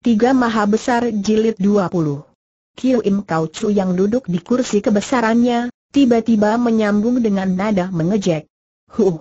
Tiga Maha Besar Jilid 20 Kiu Im Kau Chu yang duduk di kursi kebesarannya, tiba-tiba menyambung dengan nada mengejek. Huh!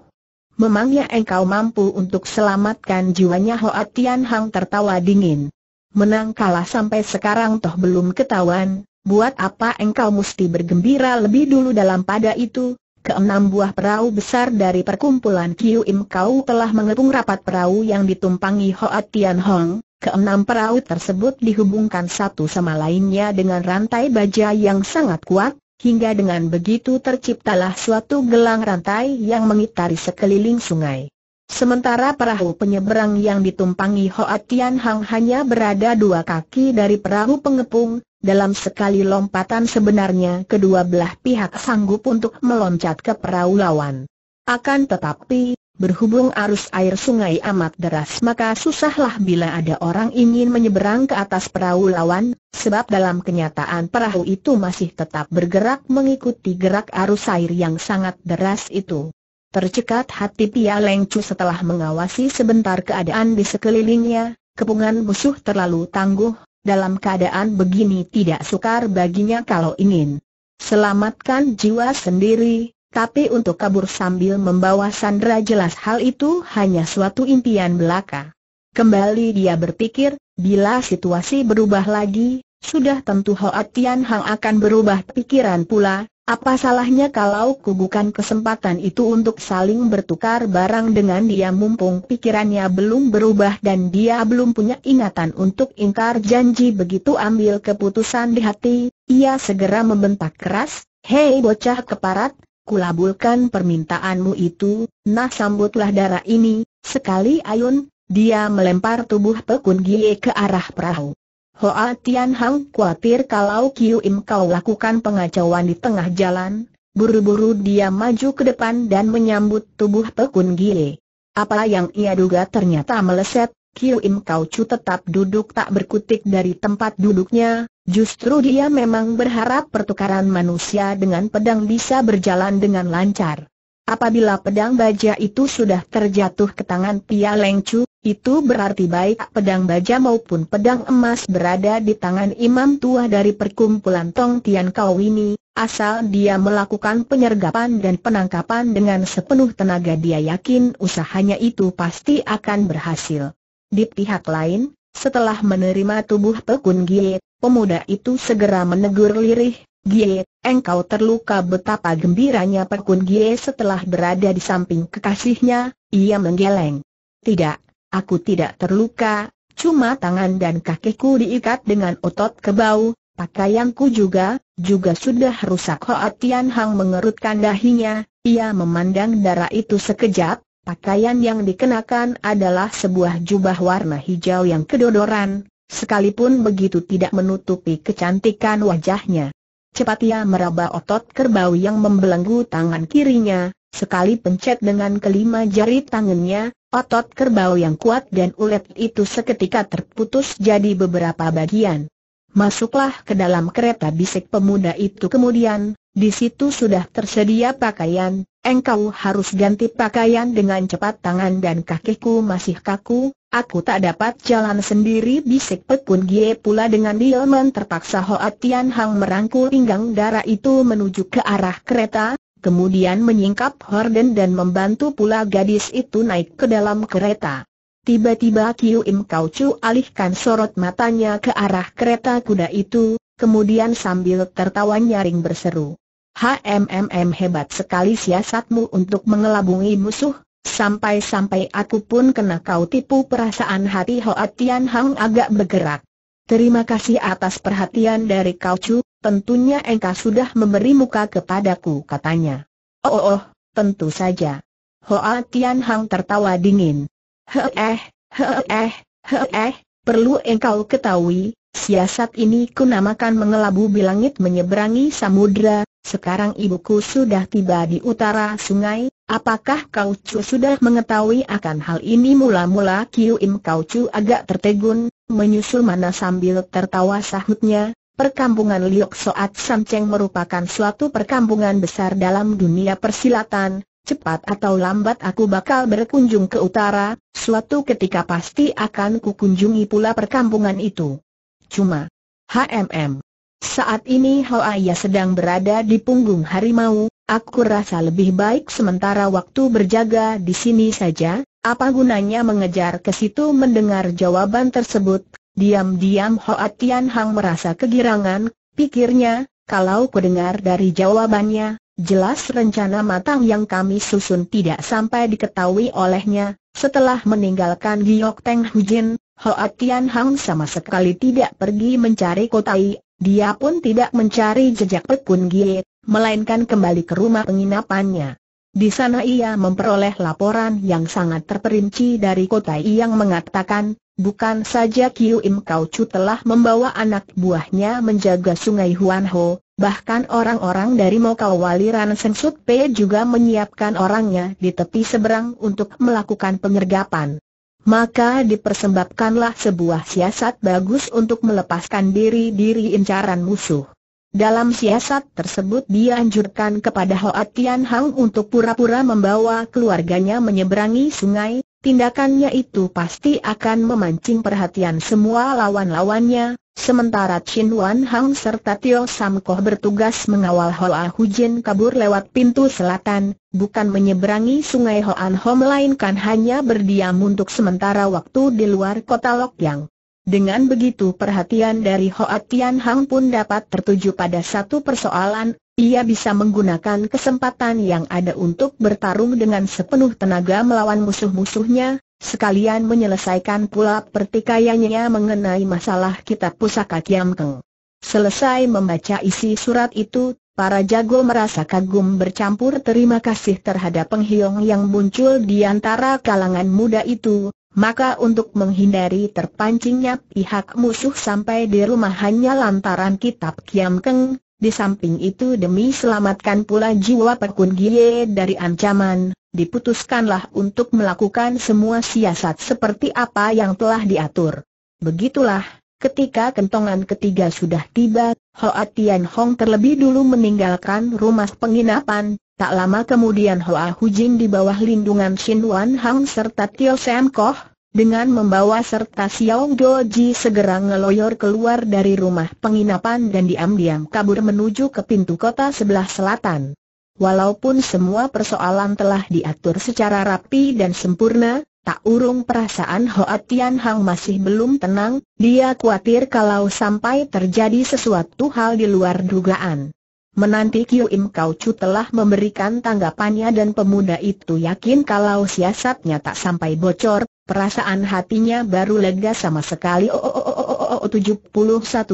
Memangnya engkau mampu untuk selamatkan jiwanya Hoa Tian Hang tertawa dingin. Menang kalah sampai sekarang toh belum ketahuan, buat apa engkau mesti bergembira lebih dulu dalam pada itu, Keenam buah perahu besar dari perkumpulan Kiu Im Kau telah mengepung rapat perahu yang ditumpangi Hoa Tian Hong, Keenam perahu tersebut dihubungkan satu sama lainnya dengan rantai baja yang sangat kuat, hingga dengan begitu terciptalah suatu gelang rantai yang mengitari sekeliling sungai. Sementara perahu penyeberang yang ditumpangi Hoa Tian Hang hanya berada dua kaki dari perahu pengepung, dalam sekali lompatan sebenarnya kedua belah pihak sanggup untuk meloncat ke perahu lawan. Akan tetapi, Berhubung arus air sungai amat deras maka susahlah bila ada orang ingin menyeberang ke atas perahu lawan, sebab dalam kenyataan perahu itu masih tetap bergerak mengikuti gerak arus air yang sangat deras itu. Tercekat hati Pia Lengcu setelah mengawasi sebentar keadaan di sekelilingnya, kepungan musuh terlalu tangguh, dalam keadaan begini tidak sukar baginya kalau ingin selamatkan jiwa sendiri, tapi untuk kabur sambil membawa Sandra jelas hal itu hanya suatu impian belaka. Kembali dia berpikir, bila situasi berubah lagi, sudah tentu Hoa Tian Hang akan berubah pikiran pula, apa salahnya kalau kubukan kesempatan itu untuk saling bertukar barang dengan dia mumpung pikirannya belum berubah dan dia belum punya ingatan untuk ingkar janji begitu ambil keputusan di hati, ia segera membentak keras, Hei bocah keparat, kulabulkan permintaanmu itu, nah sambutlah darah ini, sekali ayun, dia melempar tubuh Pekun Gie ke arah perahu. Hoa Tian Hang khawatir kalau Kiu Im kau lakukan pengacauan di tengah jalan, buru-buru dia maju ke depan dan menyambut tubuh Pekun Gie. Apa yang ia duga ternyata meleset, Kiu Im Kau Chu tetap duduk tak berkutik dari tempat duduknya, Justru dia memang berharap pertukaran manusia dengan pedang bisa berjalan dengan lancar. Apabila pedang baja itu sudah terjatuh ke tangan Pia Leng Chu, itu berarti baik pedang baja maupun pedang emas berada di tangan imam tua dari perkumpulan Tong Tian Kau ini, asal dia melakukan penyergapan dan penangkapan dengan sepenuh tenaga dia yakin usahanya itu pasti akan berhasil. Di pihak lain, setelah menerima tubuh Pekun Gie, Pemuda itu segera menegur lirih, Gie, engkau terluka betapa gembiranya Pekun Gie setelah berada di samping kekasihnya, ia menggeleng. Tidak, aku tidak terluka, cuma tangan dan kakiku diikat dengan otot kebau, pakaianku juga, juga sudah rusak Hoa Tian Hang mengerutkan dahinya, ia memandang darah itu sekejap, pakaian yang dikenakan adalah sebuah jubah warna hijau yang kedodoran, sekalipun begitu tidak menutupi kecantikan wajahnya. Cepat ia meraba otot kerbau yang membelenggu tangan kirinya, sekali pencet dengan kelima jari tangannya, otot kerbau yang kuat dan ulet itu seketika terputus jadi beberapa bagian. Masuklah ke dalam kereta bisik pemuda itu kemudian, di situ sudah tersedia pakaian, engkau harus ganti pakaian dengan cepat tangan dan kakiku masih kaku, Aku tak dapat jalan sendiri bisik Pekun Gie pula dengan diaman terpaksa Hoa Tian Hang merangkul pinggang darah itu menuju ke arah kereta, kemudian menyingkap horden dan membantu pula gadis itu naik ke dalam kereta. Tiba-tiba Kiu Im Kau Chu alihkan sorot matanya ke arah kereta kuda itu, kemudian sambil tertawa nyaring berseru. HMMM hebat sekali siasatmu untuk mengelabungi musuh, Sampai-sampai aku pun kena kau tipu perasaan hati Hoa Tian Hang agak bergerak. Terima kasih atas perhatian dari kau Chu, tentunya engkau sudah memberi muka kepadaku katanya. Oh, oh, oh tentu saja. Hoa Tian Hang tertawa dingin. Heeh, heeh, heeh, perlu engkau ketahui, siasat ini kunamakan mengelabu bilangit menyeberangi samudra, sekarang ibuku sudah tiba di utara sungai, apakah kau Chu sudah mengetahui akan hal ini? Mula-mula Kiu Im Kau Chu agak tertegun, menyusul mana sambil tertawa sahutnya, perkampungan Liok Soat Samceng merupakan suatu perkampungan besar dalam dunia persilatan, cepat atau lambat aku bakal berkunjung ke utara, suatu ketika pasti akan kukunjungi pula perkampungan itu. Cuma, HMM. Saat ini Hoaya sedang berada di punggung harimau, aku rasa lebih baik sementara waktu berjaga di sini saja, apa gunanya mengejar ke situ mendengar jawaban tersebut, diam-diam Hoa Tian Hang merasa kegirangan, pikirnya, kalau kudengar dari jawabannya, Jelas rencana matang yang kami susun tidak sampai diketahui olehnya, setelah meninggalkan Giok Teng Hujin, Hoa Tian Hang sama sekali tidak pergi mencari kotai, dia pun tidak mencari jejak Pekun Gie, melainkan kembali ke rumah penginapannya. Di sana ia memperoleh laporan yang sangat terperinci dari kotai yang mengatakan, bukan saja Kiu Im Kau Chu telah membawa anak buahnya menjaga sungai Huan Ho, Bahkan orang-orang dari Mokau Waliran Seng Sut Pe juga menyiapkan orangnya di tepi seberang untuk melakukan penyergapan. Maka dipersembahkanlah sebuah siasat bagus untuk melepaskan diri diri incaran musuh. Dalam siasat tersebut dianjurkan kepada Hoa Tian Hang untuk pura-pura membawa keluarganya menyeberangi sungai, tindakannya itu pasti akan memancing perhatian semua lawan-lawannya, Sementara Chin Wan Hang serta Tio Sam Koh bertugas mengawal Hoa Hujin kabur lewat pintu selatan, bukan menyeberangi sungai Hoan Ho melainkan hanya berdiam untuk sementara waktu di luar kota Lok Yang. Dengan begitu perhatian dari Hoa Tian Hang pun dapat tertuju pada satu persoalan, ia bisa menggunakan kesempatan yang ada untuk bertarung dengan sepenuh tenaga melawan musuh-musuhnya, sekalian menyelesaikan pula pertikaiannya mengenai masalah kitab pusaka Kiam Keng. Selesai membaca isi surat itu, para jago merasa kagum bercampur terima kasih terhadap penghiong yang muncul di antara kalangan muda itu, maka untuk menghindari terpancingnya pihak musuh sampai di rumah hanya lantaran kitab Kiam Keng, di samping itu demi selamatkan pula jiwa Pekun Gie dari ancaman, diputuskanlah untuk melakukan semua siasat seperti apa yang telah diatur. Begitulah, ketika kentongan ketiga sudah tiba, Hoa Tian Hong terlebih dulu meninggalkan rumah penginapan, tak lama kemudian Hoa Hujing di bawah lindungan Shin Wan Hang serta Tio Sam Koh, dengan membawa serta Xiao Doji segera ngeloyor keluar dari rumah penginapan dan diam-diam kabur menuju ke pintu kota sebelah selatan. Walaupun semua persoalan telah diatur secara rapi dan sempurna, tak urung perasaan Hoa Tian Hang masih belum tenang, dia khawatir kalau sampai terjadi sesuatu hal di luar dugaan. Menanti Kiu Im Kau Chu telah memberikan tanggapannya dan pemuda itu yakin kalau siasatnya tak sampai bocor, perasaan hatinya baru lega sama sekali. Oh, oh, oh, oh, oh, oh 71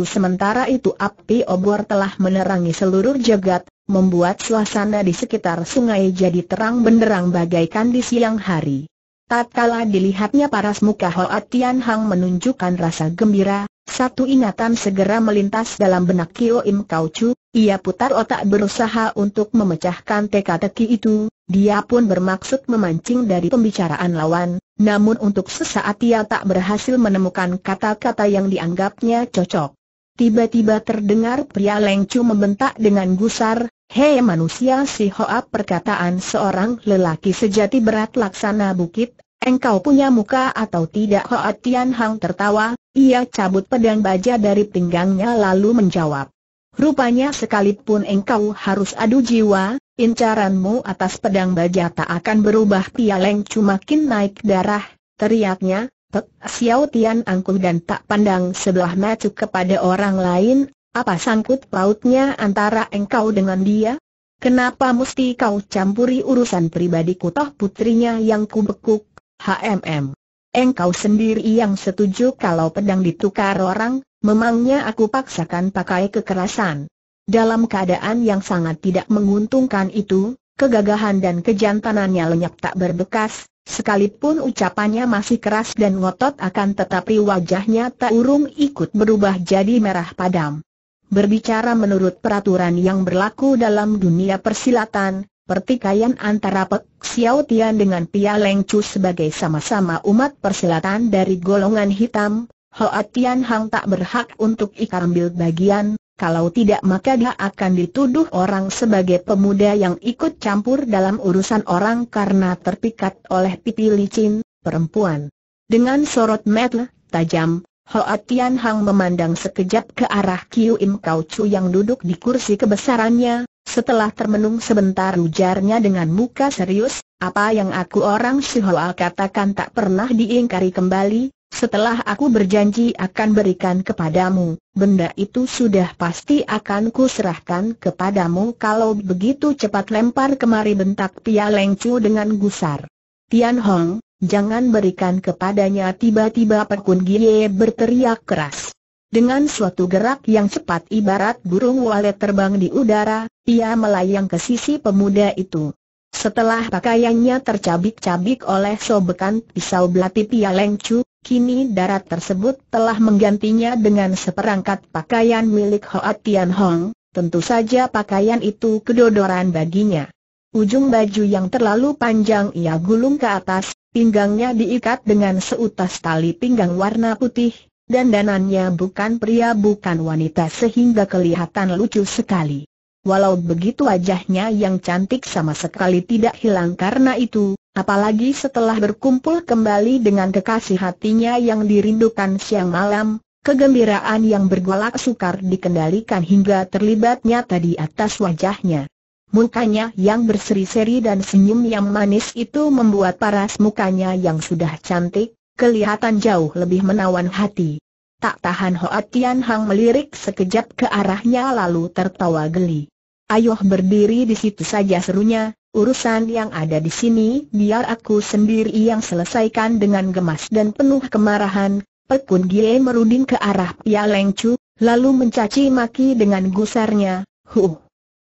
sementara itu api obor telah menerangi seluruh jagat, membuat suasana di sekitar sungai jadi terang benderang bagaikan di siang hari. Tatkala dilihatnya paras muka Hoa Tian Hang menunjukkan rasa gembira, satu ingatan segera melintas dalam benak Kio Im Kau Chu, ia putar otak berusaha untuk memecahkan teka-teki itu, dia pun bermaksud memancing dari pembicaraan lawan, namun untuk sesaat ia tak berhasil menemukan kata-kata yang dianggapnya cocok. Tiba-tiba terdengar pria Lengcu membentak dengan gusar, Hei manusia si Hoa perkataan seorang lelaki sejati berat laksana bukit, engkau punya muka atau tidak? Hoa Tian Hang tertawa, ia cabut pedang baja dari pinggangnya lalu menjawab. Rupanya sekalipun engkau harus adu jiwa, incaranmu atas pedang baja tak akan berubah Pialeng makin naik darah, teriaknya, Pek Xiao Tian angkuh dan tak pandang sebelah mata kepada orang lain, apa sangkut pautnya antara engkau dengan dia? Kenapa mesti kau campuri urusan pribadiku toh putrinya yang kubekuk, HMM? Engkau sendiri yang setuju kalau pedang ditukar orang, memangnya aku paksakan pakai kekerasan. Dalam keadaan yang sangat tidak menguntungkan itu, kegagahan dan kejantanannya lenyap tak berbekas, sekalipun ucapannya masih keras dan ngotot akan tetapi wajahnya tak urung ikut berubah jadi merah padam. Berbicara menurut peraturan yang berlaku dalam dunia persilatan, pertikaian antara Pek Xiao Tian dengan Pia Leng Chu sebagai sama-sama umat persilatan dari golongan hitam, Hoa Tian Hang tak berhak untuk ikut ambil bagian, kalau tidak maka dia akan dituduh orang sebagai pemuda yang ikut campur dalam urusan orang karena terpikat oleh pipi licin, perempuan. Dengan sorot mata tajam, Hoa Tian Hang memandang sekejap ke arah Kiu Im Kau Chu yang duduk di kursi kebesarannya, setelah termenung sebentar ujarnya dengan muka serius, apa yang aku orang si Hoa katakan tak pernah diingkari kembali, setelah aku berjanji akan berikan kepadamu, benda itu sudah pasti akan kuserahkan kepadamu kalau begitu cepat lempar kemari bentak Pia Lengcu dengan gusar. Tian Hong, jangan berikan kepadanya tiba-tiba Pekun Gie berteriak keras. Dengan suatu gerak yang cepat ibarat burung walet terbang di udara, ia melayang ke sisi pemuda itu. Setelah pakaiannya tercabik-cabik oleh sobekan pisau belati Pia Lengcu, Kini darat tersebut telah menggantinya dengan seperangkat pakaian milik Hoa Tian Hong, tentu saja pakaian itu kedodoran baginya. Ujung baju yang terlalu panjang ia gulung ke atas, pinggangnya diikat dengan seutas tali pinggang warna putih, dan danannya bukan pria bukan wanita sehingga kelihatan lucu sekali. Walau begitu wajahnya yang cantik sama sekali tidak hilang karena itu, Apalagi setelah berkumpul kembali dengan kekasih hatinya yang dirindukan siang malam, kegembiraan yang bergolak sukar dikendalikan hingga terlibat nyata di atas wajahnya. Mukanya yang berseri-seri dan senyum yang manis itu membuat paras mukanya yang sudah cantik, kelihatan jauh lebih menawan hati. Tak tahan Hoa Tian Hang melirik sekejap ke arahnya lalu tertawa geli. Ayo berdiri di situ saja serunya, Urusan yang ada di sini biar aku sendiri yang selesaikan dengan gemas dan penuh kemarahan. Pekun Gie meruding ke arah Pia Leng Chu, lalu mencaci maki dengan gusarnya. Huh!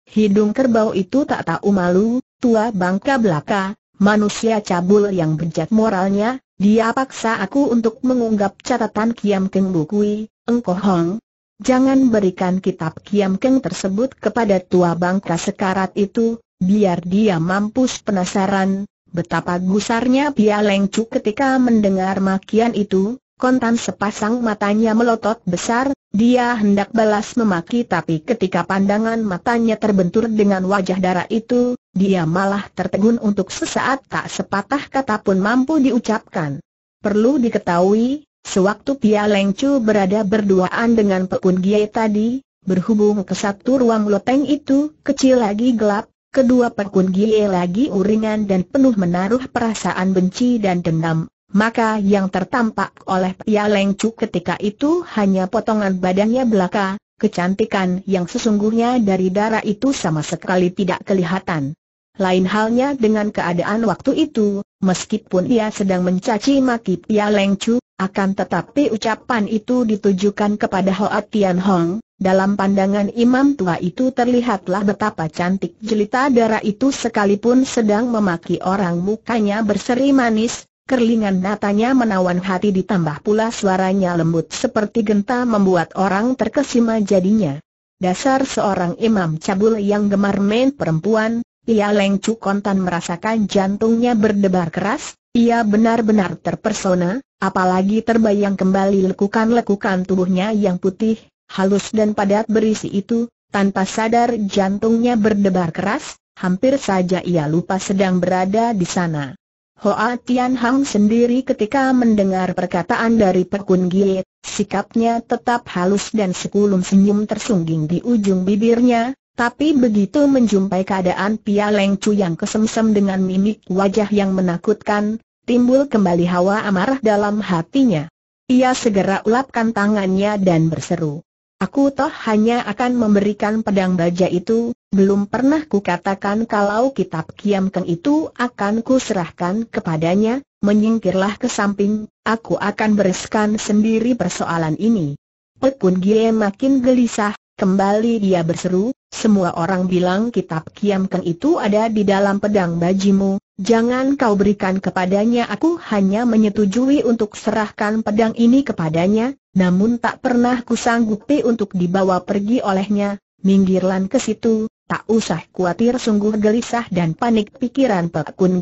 Hidung kerbau itu tak tahu malu, tua bangka belaka, manusia cabul yang bejat moralnya, dia paksa aku untuk mengunggap catatan Kiam Keng Bukui, engkau Hong. Jangan berikan kitab Kiam Keng tersebut kepada tua bangka sekarat itu, biar dia mampus penasaran, betapa gusarnya Pia Leng Chu ketika mendengar makian itu, kontan sepasang matanya melotot besar, dia hendak balas memaki tapi ketika pandangan matanya terbentur dengan wajah darah itu, dia malah tertegun untuk sesaat tak sepatah kata pun mampu diucapkan. Perlu diketahui, sewaktu Pia Leng Chu berada berduaan dengan Pekun Gie tadi, berhubung ke satu ruang loteng itu, kecil lagi gelap, Kedua Pekun Gie lagi uringan dan penuh menaruh perasaan benci dan dendam, maka yang tertampak oleh Pia Leng Chu ketika itu hanya potongan badannya belaka, kecantikan yang sesungguhnya dari darah itu sama sekali tidak kelihatan. Lain halnya dengan keadaan waktu itu, meskipun ia sedang mencaci maki Pia Leng Chu, akan tetapi ucapan itu ditujukan kepada Hoa Tian Hong, dalam pandangan imam tua itu terlihatlah betapa cantik jelita darah itu sekalipun sedang memaki orang mukanya berseri manis, kerlingan matanya menawan hati ditambah pula suaranya lembut seperti genta membuat orang terkesima jadinya. Dasar seorang imam cabul yang gemar main perempuan, ia Leng Kontan merasakan jantungnya berdebar keras, ia benar-benar terpersona, apalagi terbayang kembali lekukan-lekukan tubuhnya yang putih, halus dan padat berisi itu, tanpa sadar jantungnya berdebar keras, hampir saja ia lupa sedang berada di sana. Hoa Tian Hang sendiri ketika mendengar perkataan dari Pekun Gie, sikapnya tetap halus dan sekulum senyum tersungging di ujung bibirnya, tapi begitu menjumpai keadaan Pia Leng Chu yang kesemsem dengan mimik wajah yang menakutkan, timbul kembali hawa amarah dalam hatinya. Ia segera ulapkan tangannya dan berseru. Aku toh hanya akan memberikan pedang baja itu, belum pernah kukatakan kalau kitab Kiam Keng itu akan kuserahkan kepadanya, menyingkirlah ke samping, aku akan bereskan sendiri persoalan ini. Pekun Gie makin gelisah, kembali dia berseru, semua orang bilang kitab Kiam Keng itu ada di dalam pedang bajimu, jangan kau berikan kepadanya aku hanya menyetujui untuk serahkan pedang ini kepadanya, namun tak pernah kusanggupi untuk dibawa pergi olehnya, minggirlan ke situ, tak usah khawatir sungguh gelisah dan panik pikiran Pek Kun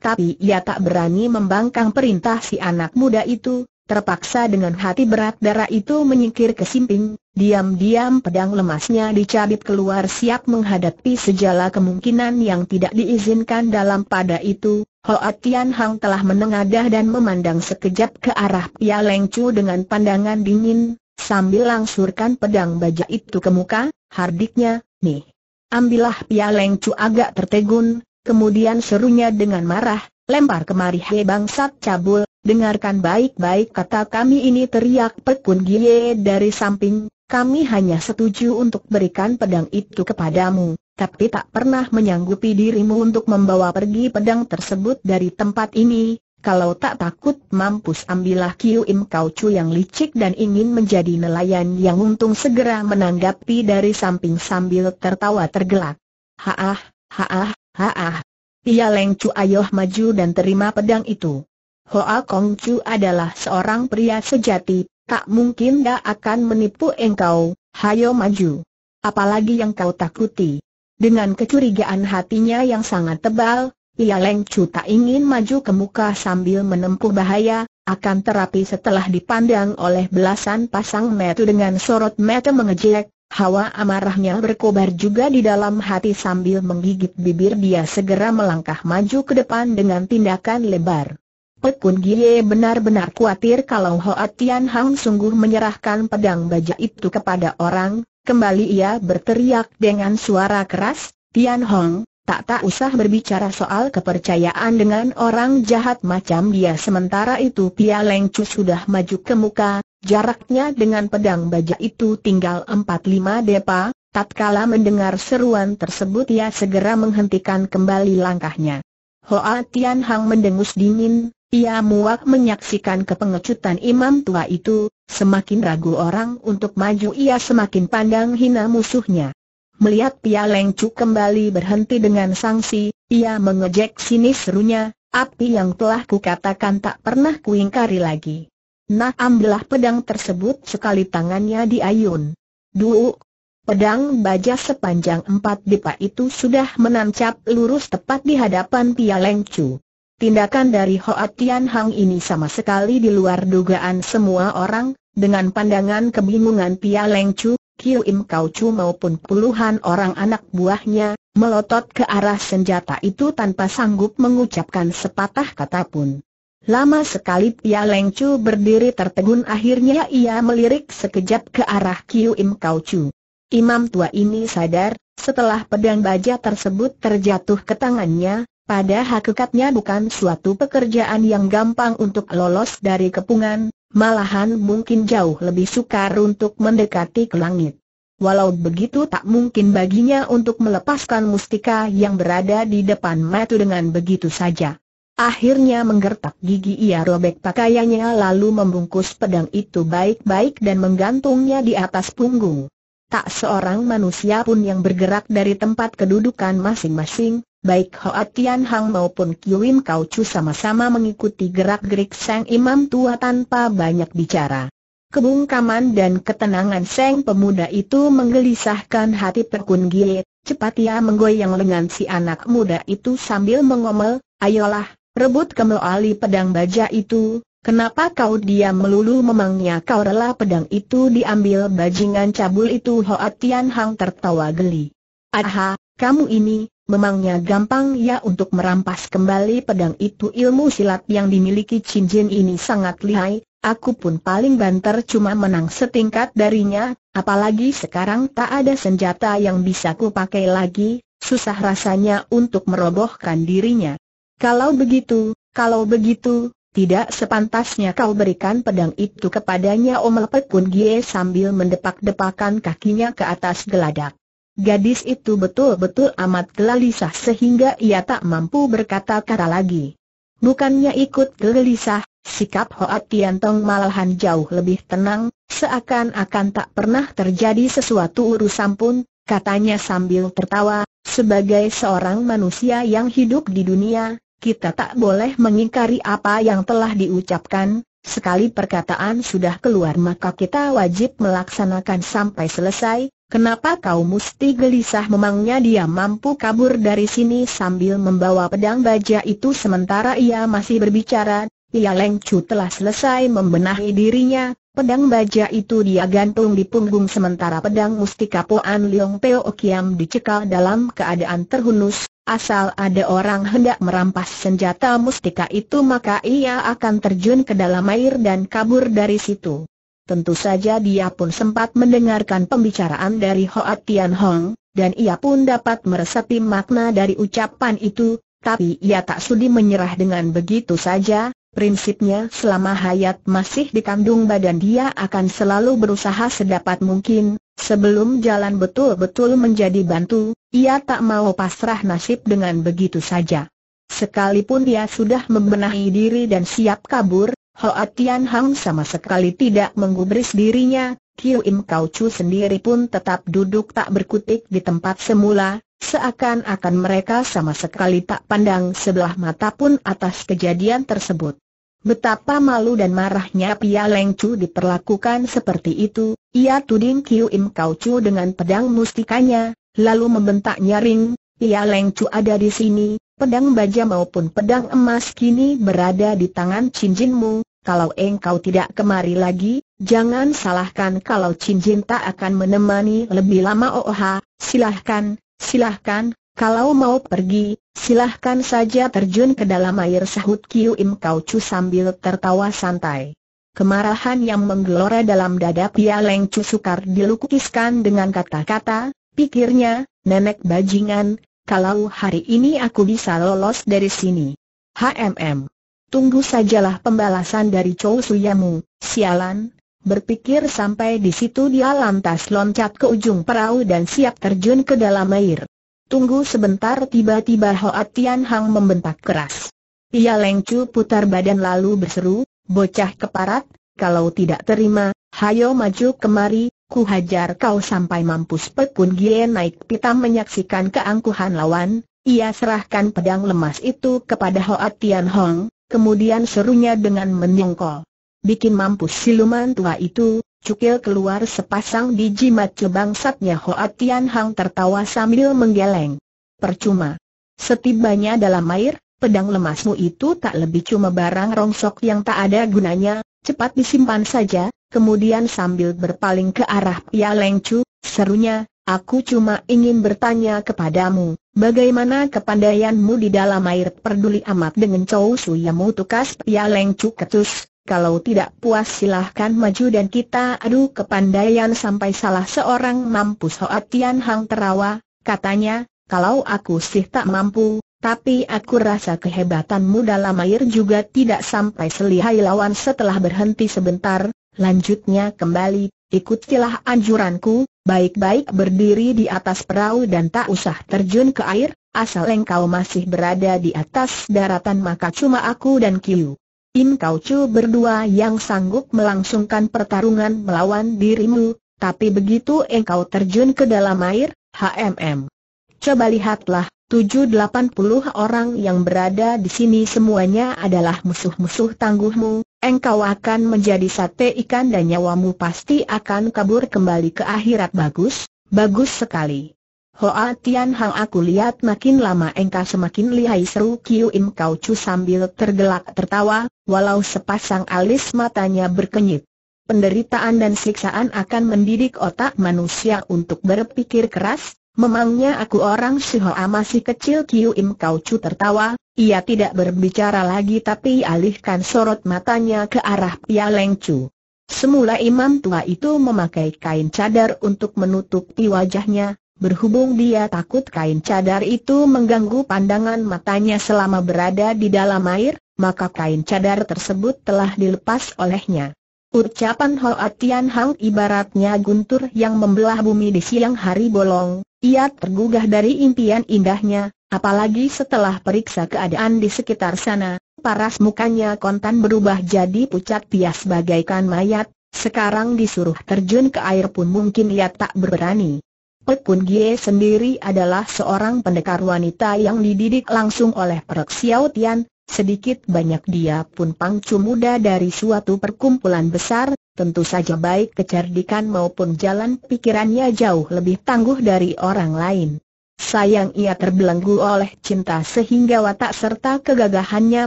tapi ia tak berani membangkang perintah si anak muda itu, terpaksa dengan hati berat darah itu menyingkir ke simping, diam-diam pedang lemasnya dicabit keluar siap menghadapi segala kemungkinan yang tidak diizinkan dalam pada itu, Hoa Tian Hang telah menengadah dan memandang sekejap ke arah Pia Leng Chu dengan pandangan dingin, sambil langsurkan pedang baja itu ke muka, hardiknya, nih. Ambillah Pia Leng Chu agak tertegun, kemudian serunya dengan marah, lempar kemari he bangsat cabul, dengarkan baik-baik kata kami ini teriak Pekun Gie dari samping, kami hanya setuju untuk berikan pedang itu kepadamu, tapi tak pernah menyanggupi dirimu untuk membawa pergi pedang tersebut dari tempat ini, kalau tak takut mampus ambillah Kiu Im Kau Chu yang licik dan ingin menjadi nelayan yang untung segera menanggapi dari samping sambil tertawa tergelak. Haah, haah, haah. Pia Leng Chu ayoh maju dan terima pedang itu. Hoa Kong Chu adalah seorang pria sejati, tak mungkin dia akan menipu engkau, hayo maju. Apalagi yang kau takuti. Dengan kecurigaan hatinya yang sangat tebal, Ia Leng Chu tak ingin maju ke muka sambil menempuh bahaya, akan terapi setelah dipandang oleh belasan pasang metu dengan sorot mata mengejek, hawa amarahnya berkobar juga di dalam hati sambil menggigit bibir dia segera melangkah maju ke depan dengan tindakan lebar. Pekun Gie benar-benar khawatir kalau Hoa Tian Hang sungguh menyerahkan pedang baja itu kepada orang, Kembali ia berteriak dengan suara keras, Tian Hong, tak tak usah berbicara soal kepercayaan dengan orang jahat macam dia. Sementara itu Pia Leng Chu sudah maju ke muka, jaraknya dengan pedang baja itu tinggal 4-5 depa, tatkala mendengar seruan tersebut ia segera menghentikan kembali langkahnya. Hoa Tian Hang mendengus dingin, ia muak menyaksikan kepengecutan imam tua itu, semakin ragu orang untuk maju ia semakin pandang hina musuhnya. Melihat Pia Leng Chu kembali berhenti dengan sanksi, ia mengejek sini serunya, api yang telah kukatakan tak pernah kuingkari lagi. Nah ambillah pedang tersebut sekali tangannya diayun. Duuk, Pedang baja sepanjang empat dipa itu sudah menancap lurus tepat di hadapan Pia Leng Chu. Tindakan dari Hoa Tian Hang ini sama sekali di luar dugaan semua orang, dengan pandangan kebingungan Pia Leng Chu, Kiu Im Kau Chu maupun puluhan orang anak buahnya, melotot ke arah senjata itu tanpa sanggup mengucapkan sepatah kata pun. Lama sekali Pia Leng Chu berdiri tertegun akhirnya ia melirik sekejap ke arah Kiu Im Kau Chu. Imam tua ini sadar, setelah pedang baja tersebut terjatuh ke tangannya, pada hakikatnya bukan suatu pekerjaan yang gampang untuk lolos dari kepungan, malahan mungkin jauh lebih sukar untuk mendekati ke langit. Walau begitu tak mungkin baginya untuk melepaskan mustika yang berada di depan mata dengan begitu saja. Akhirnya menggertak gigi ia robek pakaiannya lalu membungkus pedang itu baik-baik dan menggantungnya di atas punggung. Tak seorang manusia pun yang bergerak dari tempat kedudukan masing-masing, baik Hoa Tian Hang maupun Kiwin Kau Chu sama-sama mengikuti gerak-gerik Sang Imam tua tanpa banyak bicara. Kebungkaman dan ketenangan Sang pemuda itu menggelisahkan hati Perkun Gie, cepat ia menggoyang lengan si anak muda itu sambil mengomel, ayolah, rebut kemelalui pedang baja itu, kenapa kau diam melulu memangnya kau rela pedang itu diambil bajingan cabul itu Hoa Tian Hang tertawa geli. Aha, kamu ini, Memangnya gampang ya untuk merampas kembali pedang itu ilmu silat yang dimiliki Chin Jin ini sangat lihai, aku pun paling banter cuma menang setingkat darinya, apalagi sekarang tak ada senjata yang bisa ku pakai lagi, susah rasanya untuk merobohkan dirinya. Kalau begitu, kalau begitu, tidak sepantasnya kau berikan pedang itu kepadanya Om Lepekun Gie sambil mendepak-depakan kakinya ke atas geladak. Gadis itu betul-betul amat gelisah sehingga ia tak mampu berkata-kata lagi. Bukannya ikut gelisah, sikap Hoa Tian Tong malahan jauh lebih tenang, seakan-akan tak pernah terjadi sesuatu urusan pun, katanya sambil tertawa, sebagai seorang manusia yang hidup di dunia, kita tak boleh mengingkari apa yang telah diucapkan, sekali perkataan sudah keluar maka kita wajib melaksanakan sampai selesai, Kenapa kau mesti gelisah? Memangnya dia mampu kabur dari sini sambil membawa pedang baja itu sementara ia masih berbicara, Ia Leng Chu telah selesai membenahi dirinya, pedang baja itu dia gantung di punggung sementara pedang mustika Poan Leong Peo Kiam dicekal dalam keadaan terhunus, asal ada orang hendak merampas senjata mustika itu maka ia akan terjun ke dalam air dan kabur dari situ. Tentu saja dia pun sempat mendengarkan pembicaraan dari Hoa Tian Hong, dan ia pun dapat meresapi makna dari ucapan itu, tapi ia tak sudi menyerah dengan begitu saja, prinsipnya selama hayat masih di kandung badan dia akan selalu berusaha sedapat mungkin, sebelum jalan betul-betul menjadi bantu, ia tak mau pasrah nasib dengan begitu saja. Sekalipun dia sudah membenahi diri dan siap kabur, Hoa Tian Hang sama sekali tidak menggubris dirinya, Kiu Im Kau Chu sendiri pun tetap duduk tak berkutik di tempat semula, seakan-akan mereka sama sekali tak pandang sebelah mata pun atas kejadian tersebut. Betapa malu dan marahnya Pia Leng Chu diperlakukan seperti itu, ia tuding Kiu Im Kau Chu dengan pedang mustikanya, lalu membentak nyaring, Pia Leng Chu ada di sini, pedang baja maupun pedang emas kini berada di tangan cincinmu, kalau engkau tidak kemari lagi, jangan salahkan kalau cincin tak akan menemani lebih lama oh silahkan, silahkan, kalau mau pergi, silahkan saja terjun ke dalam air sahut Kiu Im Kau Chu sambil tertawa santai. Kemarahan yang menggelora dalam dada Pia Leng Chu sukar dilukiskan dengan kata-kata, Pikirnya, nenek bajingan, kalau hari ini aku bisa lolos dari sini. HMM. Tunggu sajalah pembalasan dari Chow Suyamu, sialan. Berpikir sampai di situ dia lantas loncat ke ujung perahu dan siap terjun ke dalam air. Tunggu sebentar tiba-tiba Hoa Tian Hang membentak keras. Ia lengcu putar badan lalu berseru, bocah keparat, kalau tidak terima, hayo maju kemari, ku hajar kau sampai mampus Pekun Gie naik pita menyaksikan keangkuhan lawan, ia serahkan pedang lemas itu kepada Hoa Tian Hong, kemudian serunya dengan menyengkol. Bikin mampus siluman tua itu, cukil keluar sepasang biji macu bangsatnya Hoa Tian Hong tertawa sambil menggeleng. Percuma. Setibanya dalam air, pedang lemasmu itu tak lebih cuma barang rongsok yang tak ada gunanya, cepat disimpan saja, Kemudian sambil berpaling ke arah Pia Leng Chu, serunya, aku cuma ingin bertanya kepadamu, bagaimana kepandaianmu di dalam air peduli amat dengan Chow Suyamu tukas Pia Leng Chu ketus, kalau tidak puas silahkan maju dan kita adu kepandaian sampai salah seorang mampus Hoa Tian Hang terawa, katanya, kalau aku sih tak mampu, tapi aku rasa kehebatanmu dalam air juga tidak sampai selihai lawan setelah berhenti sebentar, Lanjutnya kembali, ikutilah anjuranku, baik-baik berdiri di atas perahu dan tak usah terjun ke air, asal engkau masih berada di atas daratan maka cuma aku dan Kiu. Im Kau Chu berdua yang sanggup melangsungkan pertarungan melawan dirimu, tapi begitu engkau terjun ke dalam air, HMM. Coba lihatlah, tujuh delapan puluh orang yang berada di sini semuanya adalah musuh-musuh tangguhmu, engkau akan menjadi sate ikan dan nyawamu pasti akan kabur kembali ke akhirat bagus, bagus sekali. Hoa Tian Hang aku lihat makin lama engkau semakin lihai seru Kiu Im Kau Chu sambil tergelak tertawa, walau sepasang alis matanya berkenyit. Penderitaan dan siksaan akan mendidik otak manusia untuk berpikir keras, Memangnya aku orang si Hoa masih kecil Kiu Im Kau Chu tertawa, ia tidak berbicara lagi tapi alihkan sorot matanya ke arah Pia Leng Chu. Semula imam tua itu memakai kain cadar untuk menutupi wajahnya, berhubung dia takut kain cadar itu mengganggu pandangan matanya selama berada di dalam air, maka kain cadar tersebut telah dilepas olehnya. Ucapan Hoa Tian Hang ibaratnya guntur yang membelah bumi di siang hari bolong, ia tergugah dari impian indahnya, apalagi setelah periksa keadaan di sekitar sana, paras mukanya kontan berubah jadi pucat pias bagaikan mayat, sekarang disuruh terjun ke air pun mungkin ia tak berani. Pekun Gie sendiri adalah seorang pendekar wanita yang dididik langsung oleh Perek Xiao Tian, sedikit banyak dia pun pangcu muda dari suatu perkumpulan besar, tentu saja baik kecerdikan maupun jalan pikirannya jauh lebih tangguh dari orang lain. sayang ia terbelenggu oleh cinta sehingga watak serta kegagahannya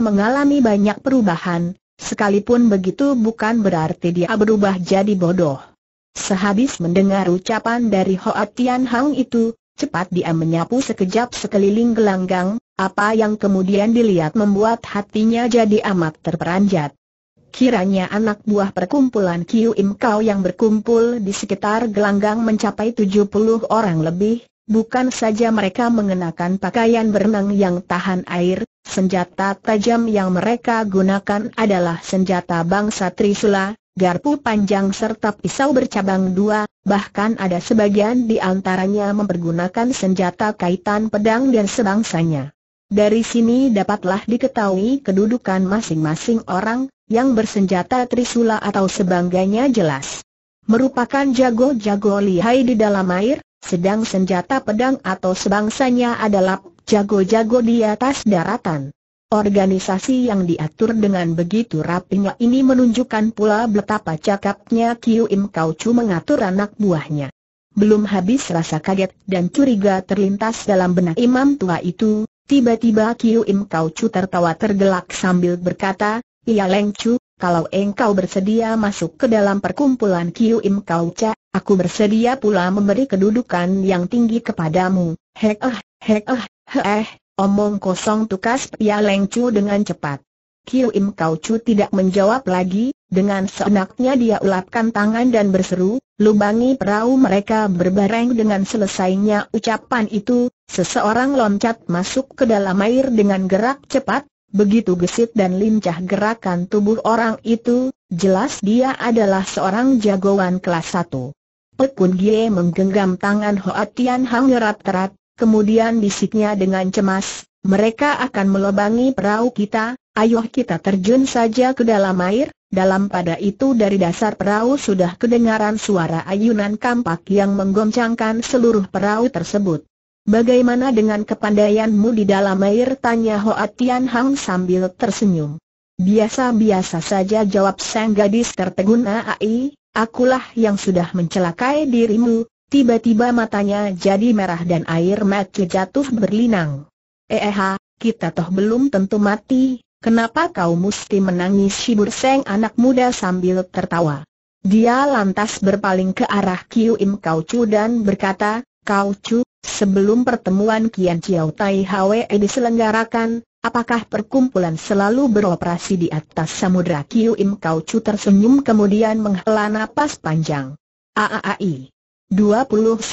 mengalami banyak perubahan, sekalipun begitu bukan berarti dia berubah jadi bodoh. Sehabis mendengar ucapan dari Hoa Tian Hang itu, cepat dia menyapu sekejap sekeliling gelanggang, apa yang kemudian dilihat membuat hatinya jadi amat terperanjat. Kiranya anak buah perkumpulan Kiu Im Kau yang berkumpul di sekitar gelanggang mencapai 70 orang lebih, bukan saja mereka mengenakan pakaian berenang yang tahan air, senjata tajam yang mereka gunakan adalah senjata bangsa Trisula, garpu panjang serta pisau bercabang dua, bahkan ada sebagian di antaranya mempergunakan senjata kaitan pedang dan sebangsanya. Dari sini dapatlah diketahui kedudukan masing-masing orang, yang bersenjata trisula atau sebangganya jelas. Merupakan jago-jago lihai di dalam air, sedang senjata pedang atau sebangsanya adalah jago-jago di atas daratan. Organisasi yang diatur dengan begitu rapinya ini menunjukkan pula betapa cakapnya Kiu Im Kau Chu mengatur anak buahnya. Belum habis rasa kaget dan curiga terlintas dalam benak imam tua itu, tiba-tiba Kiu Im Kau Chu tertawa tergelak sambil berkata, Iya Leng Chu, kalau engkau bersedia masuk ke dalam perkumpulan Kiu Im Kau Cha, aku bersedia pula memberi kedudukan yang tinggi kepadamu. Hek eh, hek eh, heh, omong kosong tukas Pia Leng Chu dengan cepat. Kiu Im Kau Chu tidak menjawab lagi, dengan seenaknya dia ulapkan tangan dan berseru, lubangi perahu mereka berbareng dengan selesainya ucapan itu, seseorang loncat masuk ke dalam air dengan gerak cepat, Begitu gesit dan lincah gerakan tubuh orang itu, jelas dia adalah seorang jagoan kelas satu. Pekun Gie menggenggam tangan Hoa Tian Hang erat-erat, kemudian bisiknya dengan cemas, mereka akan melobangi perahu kita, ayo kita terjun saja ke dalam air, dalam pada itu dari dasar perahu sudah kedengaran suara ayunan kampak yang menggoncangkan seluruh perahu tersebut. Bagaimana dengan kepandaianmu di dalam air? Tanya Hoa Tian Hang sambil tersenyum. Biasa-biasa saja jawab sang gadis terteguna Ai, akulah yang sudah mencelakai dirimu. Tiba-tiba matanya jadi merah dan air mata jatuh berlinang. Eh kita toh belum tentu mati, kenapa kau mesti menangis Shibur Seng anak muda sambil tertawa. Dia lantas berpaling ke arah Kiu Im Kau Chu dan berkata, Kau Chu, Sebelum pertemuan Kian Chiao Tai Hwe diselenggarakan, apakah perkumpulan selalu beroperasi di atas samudra Kiu Im Kau Chu tersenyum kemudian menghela napas panjang. AAI 29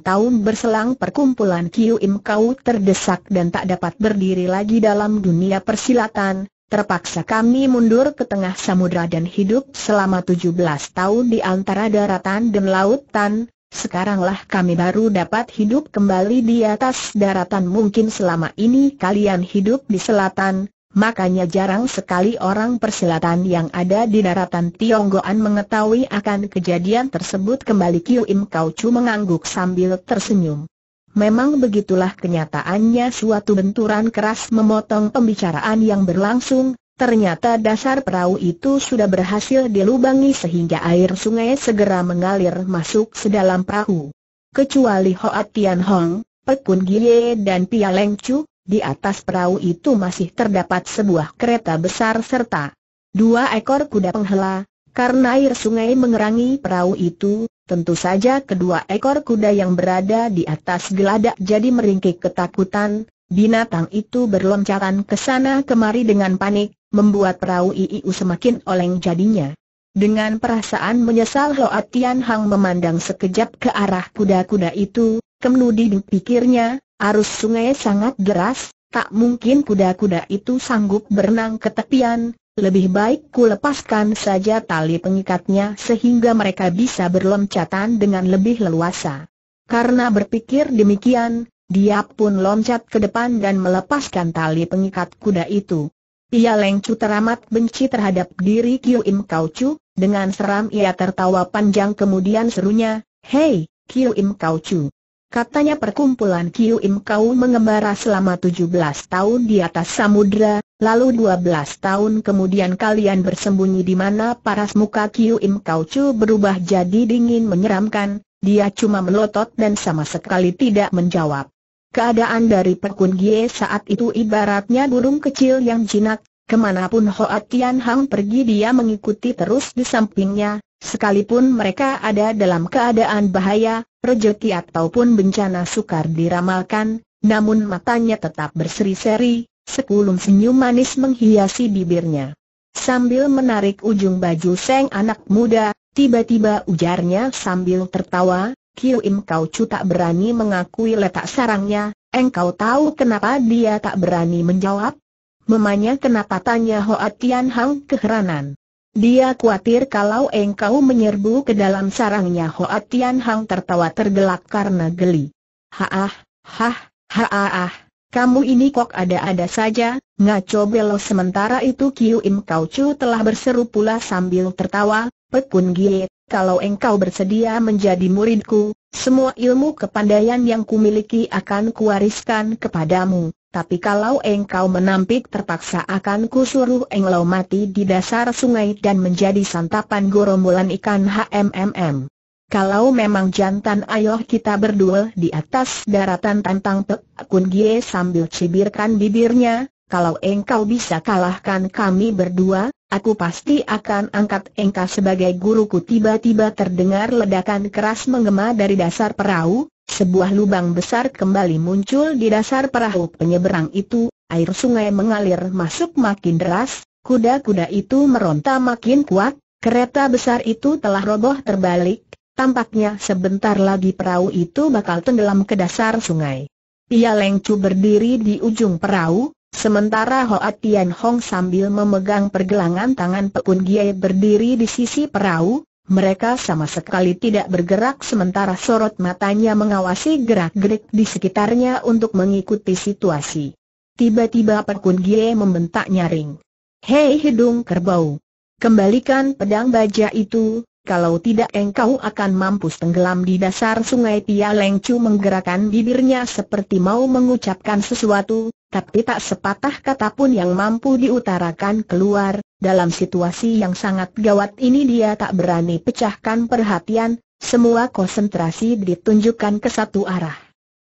tahun berselang perkumpulan Kiu Im Kau terdesak dan tak dapat berdiri lagi dalam dunia persilatan, terpaksa kami mundur ke tengah samudra dan hidup selama 17 tahun di antara daratan dan lautan, sekaranglah kami baru dapat hidup kembali di atas daratan mungkin selama ini kalian hidup di selatan, makanya jarang sekali orang persilatan yang ada di daratan Tionggoan mengetahui akan kejadian tersebut kembali Kiu Im Kau Chu mengangguk sambil tersenyum. Memang begitulah kenyataannya suatu benturan keras memotong pembicaraan yang berlangsung, Ternyata dasar perahu itu sudah berhasil dilubangi sehingga air sungai segera mengalir masuk sedalam perahu. Kecuali Hoa Tian Hong, Pekun Gie dan Pia Leng Chu, di atas perahu itu masih terdapat sebuah kereta besar serta dua ekor kuda penghela. Karena air sungai mengerangi perahu itu, tentu saja kedua ekor kuda yang berada di atas geladak jadi meringkik ketakutan, binatang itu berloncatan ke sana kemari dengan panik, membuat perahu Iiu semakin oleng jadinya. Dengan perasaan menyesal Hoa Tian Hang memandang sekejap ke arah kuda-kuda itu, kemudian pikirnya, arus sungai sangat deras, tak mungkin kuda-kuda itu sanggup berenang ke tepian, lebih baik ku lepaskan saja tali pengikatnya sehingga mereka bisa berloncatan dengan lebih leluasa. Karena berpikir demikian, dia pun loncat ke depan dan melepaskan tali pengikat kuda itu. Ia lengcu teramat benci terhadap diri Kiu Im Kau Chu, dengan seram ia tertawa panjang kemudian serunya, Hei, Kiu Im Kau Chu. Katanya perkumpulan Kiu Im Kau mengembara selama 17 tahun di atas samudra, lalu 12 tahun kemudian kalian bersembunyi di mana paras muka Kiu Im Kau Chu berubah jadi dingin menyeramkan, dia cuma melotot dan sama sekali tidak menjawab. Keadaan dari Pekun Gie saat itu ibaratnya burung kecil yang jinak, ke mana pun Hoa Tian Hang pergi dia mengikuti terus di sampingnya, sekalipun mereka ada dalam keadaan bahaya, rejeki ataupun bencana sukar diramalkan, namun matanya tetap berseri-seri, sekulum senyum manis menghiasi bibirnya. Sambil menarik ujung baju Seng anak muda, tiba-tiba ujarnya sambil tertawa, Kiu Im Kau Chu tak berani mengakui letak sarangnya, engkau tahu kenapa dia tak berani menjawab? Memanya kenapa tanya Hoa Tian Hang keheranan. Dia khawatir kalau engkau menyerbu ke dalam sarangnya Hoa Tian Hang tertawa tergelak karena geli. Haah, hah, haah, kamu ini kok ada-ada saja, ngaco belo sementara itu Kiu Im Kau Chu telah berseru pula sambil tertawa, Pekun Gie, kalau engkau bersedia menjadi muridku, semua ilmu kepandaian yang kumiliki akan kuwariskan kepadamu. Tapi kalau engkau menampik terpaksa akan kusuruh engkau mati di dasar sungai dan menjadi santapan gorombolan ikan HMMM. Kalau memang jantan ayo kita berdua di atas daratan tantang Pek Kun Gie sambil cibirkan bibirnya, kalau engkau bisa kalahkan kami berdua, aku pasti akan angkat engkau sebagai guruku. Tiba-tiba terdengar ledakan keras menggema dari dasar perahu, sebuah lubang besar kembali muncul di dasar perahu penyeberang itu, air sungai mengalir masuk makin deras, kuda-kuda itu meronta makin kuat, kereta besar itu telah roboh terbalik, tampaknya sebentar lagi perahu itu bakal tenggelam ke dasar sungai. Ia lengcu berdiri di ujung perahu, Sementara Hoa Tian Hong sambil memegang pergelangan tangan Pekun Gie berdiri di sisi perahu, mereka sama sekali tidak bergerak sementara sorot matanya mengawasi gerak-gerik di sekitarnya untuk mengikuti situasi. Tiba-tiba Pekun Gie membentak nyaring. Hei hidung kerbau! Kembalikan pedang baja itu, kalau tidak engkau akan mampus tenggelam di dasar sungai Tia Leng Chu menggerakkan bibirnya seperti mau mengucapkan sesuatu, tapi tak sepatah kata pun yang mampu diutarakan keluar, dalam situasi yang sangat gawat ini dia tak berani pecahkan perhatian, semua konsentrasi ditunjukkan ke satu arah.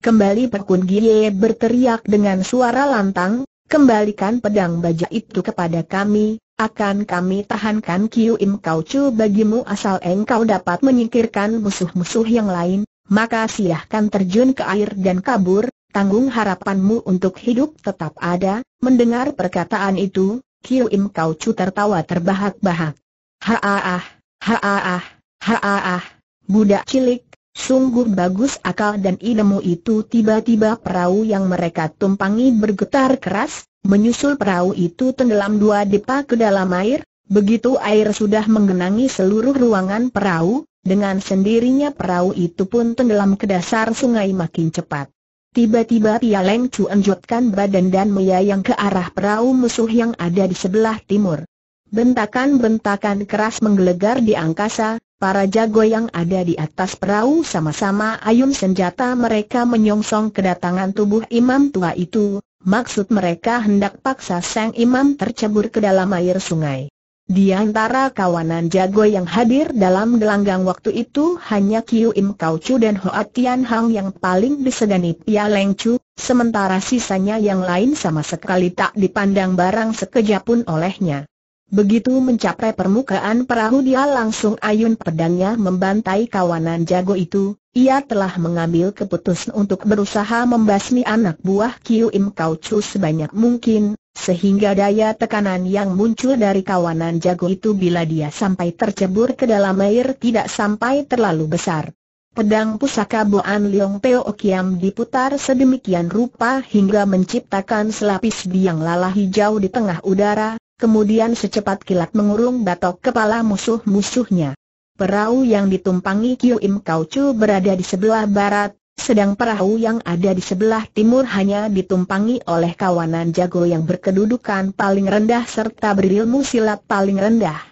Kembali Perkun Gie berteriak dengan suara lantang, kembalikan pedang baja itu kepada kami, akan kami tahankan Kiu Im Kau Chu bagimu asal engkau dapat menyingkirkan musuh-musuh yang lain, maka silahkan terjun ke air dan kabur, tanggung harapanmu untuk hidup tetap ada. Mendengar perkataan itu, Kiu Im Kau Chu tertawa terbahak-bahak. Haaah, haaah, haaah, budak cilik, sungguh bagus akal dan idemu itu tiba-tiba perahu yang mereka tumpangi bergetar keras, Menyusul perahu itu tenggelam dua depa ke dalam air, begitu air sudah menggenangi seluruh ruangan perahu, dengan sendirinya perahu itu pun tenggelam ke dasar sungai makin cepat. Tiba-tiba Pia Leng Chu enjotkan badan dan melayang ke arah perahu musuh yang ada di sebelah timur. Bentakan-bentakan keras menggelegar di angkasa, para jago yang ada di atas perahu sama-sama ayun senjata mereka menyongsong kedatangan tubuh imam tua itu, Maksud mereka hendak paksa Sang Imam tercebur ke dalam air sungai. Di antara kawanan jago yang hadir dalam gelanggang waktu itu hanya Kiu Im Kau Chu dan Hoa Tian Hang yang paling disegani Pia Leng Chu, sementara sisanya yang lain sama sekali tak dipandang barang sekejap pun olehnya. Begitu mencapai permukaan perahu dia langsung ayun pedangnya membantai kawanan jago itu, ia telah mengambil keputusan untuk berusaha membasmi anak buah Kiu Im Kau Chu sebanyak mungkin, sehingga daya tekanan yang muncul dari kawanan jago itu bila dia sampai tercebur ke dalam air tidak sampai terlalu besar. Pedang pusaka Boan Leong Peo Kiam diputar sedemikian rupa hingga menciptakan selapis biang lala hijau di tengah udara, kemudian secepat kilat mengurung batok kepala musuh-musuhnya. Perahu yang ditumpangi Kiu Im Kau Chu berada di sebelah barat, sedang perahu yang ada di sebelah timur hanya ditumpangi oleh kawanan jago yang berkedudukan paling rendah serta berilmu silat paling rendah.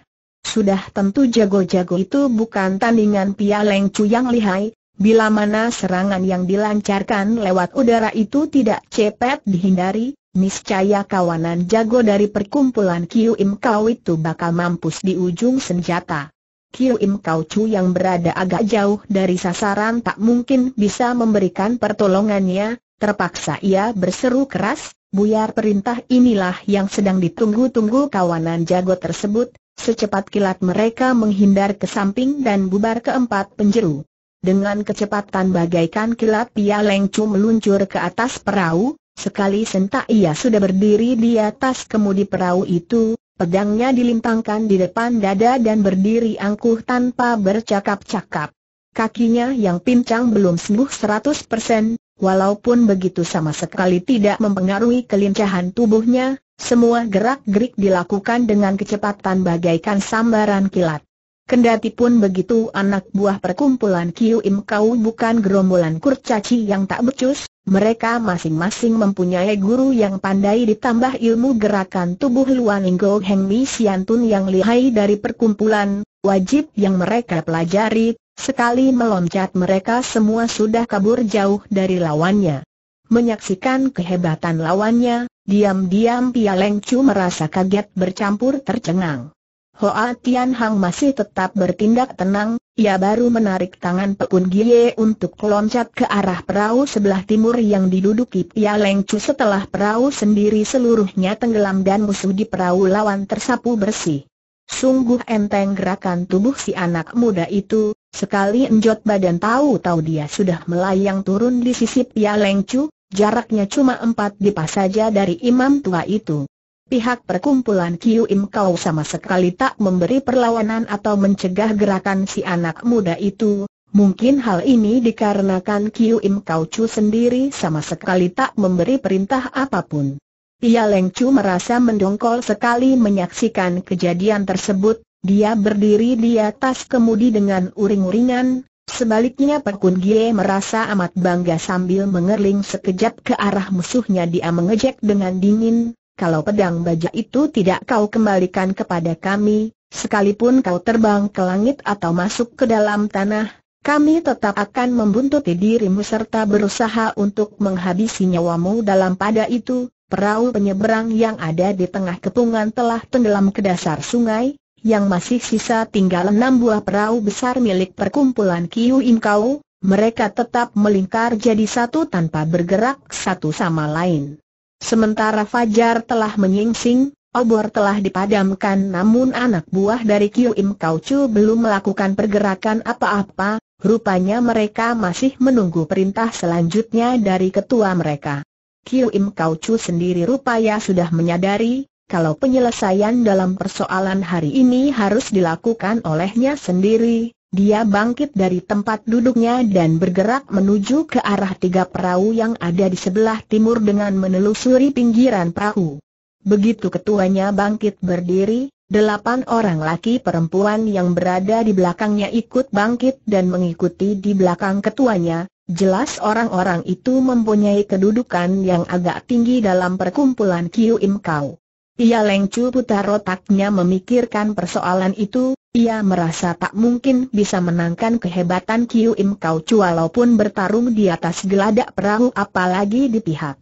Sudah tentu jago-jago itu bukan tandingan Pia Leng Chu yang lihai, bila mana serangan yang dilancarkan lewat udara itu tidak cepet dihindari, Niscaya kawanan jago dari perkumpulan Kiu Im Kau itu bakal mampus di ujung senjata. Kiu Im Kau Chu yang berada agak jauh dari sasaran tak mungkin bisa memberikan pertolongannya, terpaksa ia berseru keras, buyar perintah inilah yang sedang ditunggu-tunggu kawanan jago tersebut, secepat kilat mereka menghindar ke samping dan bubar ke empat penjeru. Dengan kecepatan bagaikan kilat Pia Lengcu meluncur ke atas perahu, sekali sentak ia sudah berdiri di atas kemudi perahu itu, pedangnya dilintangkan di depan dada dan berdiri angkuh tanpa bercakap-cakap. Kakinya yang pincang belum sembuh 100%, Walaupun begitu sama sekali tidak mempengaruhi kelincahan tubuhnya, semua gerak-gerik dilakukan dengan kecepatan bagaikan sambaran kilat. Kendati pun begitu anak buah perkumpulan Kiu Im Kau bukan gerombolan kurcaci yang tak becus, mereka masing-masing mempunyai guru yang pandai ditambah ilmu gerakan tubuh Luan Inggo Heng Mi Siantun yang lihai dari perkumpulan, wajib yang mereka pelajari, Sekali meloncat mereka semua sudah kabur jauh dari lawannya. Menyaksikan kehebatan lawannya, diam-diam Pia Leng Chu merasa kaget bercampur tercengang. Hoa Tian Hang masih tetap bertindak tenang, ia baru menarik tangan Pekun Gie untuk meloncat ke arah perahu sebelah timur yang diduduki Pia Leng Chu setelah perahu sendiri seluruhnya tenggelam dan musuh di perahu lawan tersapu bersih. Sungguh enteng gerakan tubuh si anak muda itu, Sekali enjot badan tahu-tahu dia sudah melayang turun di sisi Pia Lengcu, jaraknya cuma empat dipas saja dari imam tua itu. Pihak perkumpulan Kiu Im Kau sama sekali tak memberi perlawanan atau mencegah gerakan si anak muda itu, Mungkin hal ini dikarenakan Kiu Im Kau Chu sendiri sama sekali tak memberi perintah apa pun. Pia Leng Chu merasa mendongkol sekali menyaksikan kejadian tersebut, dia berdiri di atas kemudi dengan uring-uringan, sebaliknya Pekun Gie merasa amat bangga sambil mengerling sekejap ke arah musuhnya. Dia mengejek dengan dingin, kalau pedang baja itu tidak kau kembalikan kepada kami, sekalipun kau terbang ke langit atau masuk ke dalam tanah, kami tetap akan membuntuti dirimu serta berusaha untuk menghabisi nyawamu dalam pada itu, perahu penyeberang yang ada di tengah kepungan telah tenggelam ke dasar sungai, yang masih sisa tinggal enam buah perahu besar milik perkumpulan Kiu Im Kau, mereka tetap melingkar jadi satu tanpa bergerak satu sama lain. Sementara Fajar telah menyingsing, obor telah dipadamkan namun anak buah dari Kiu Im Kau Chu belum melakukan pergerakan apa-apa, rupanya mereka masih menunggu perintah selanjutnya dari ketua mereka. Kiu Im Kau Chu sendiri rupanya sudah menyadari, kalau penyelesaian dalam persoalan hari ini harus dilakukan olehnya sendiri, dia bangkit dari tempat duduknya dan bergerak menuju ke arah tiga perahu yang ada di sebelah timur dengan menelusuri pinggiran perahu. Begitu ketuanya bangkit berdiri, delapan orang laki perempuan yang berada di belakangnya ikut bangkit dan mengikuti di belakang ketuanya, Jelas orang-orang itu mempunyai kedudukan yang agak tinggi dalam perkumpulan Kiu Im Kau. Ia lengcu putar otaknya memikirkan persoalan itu, ia merasa tak mungkin bisa menangkan kehebatan Kiu Im Kau Chu walaupun bertarung di atas geladak perahu apalagi di pihak.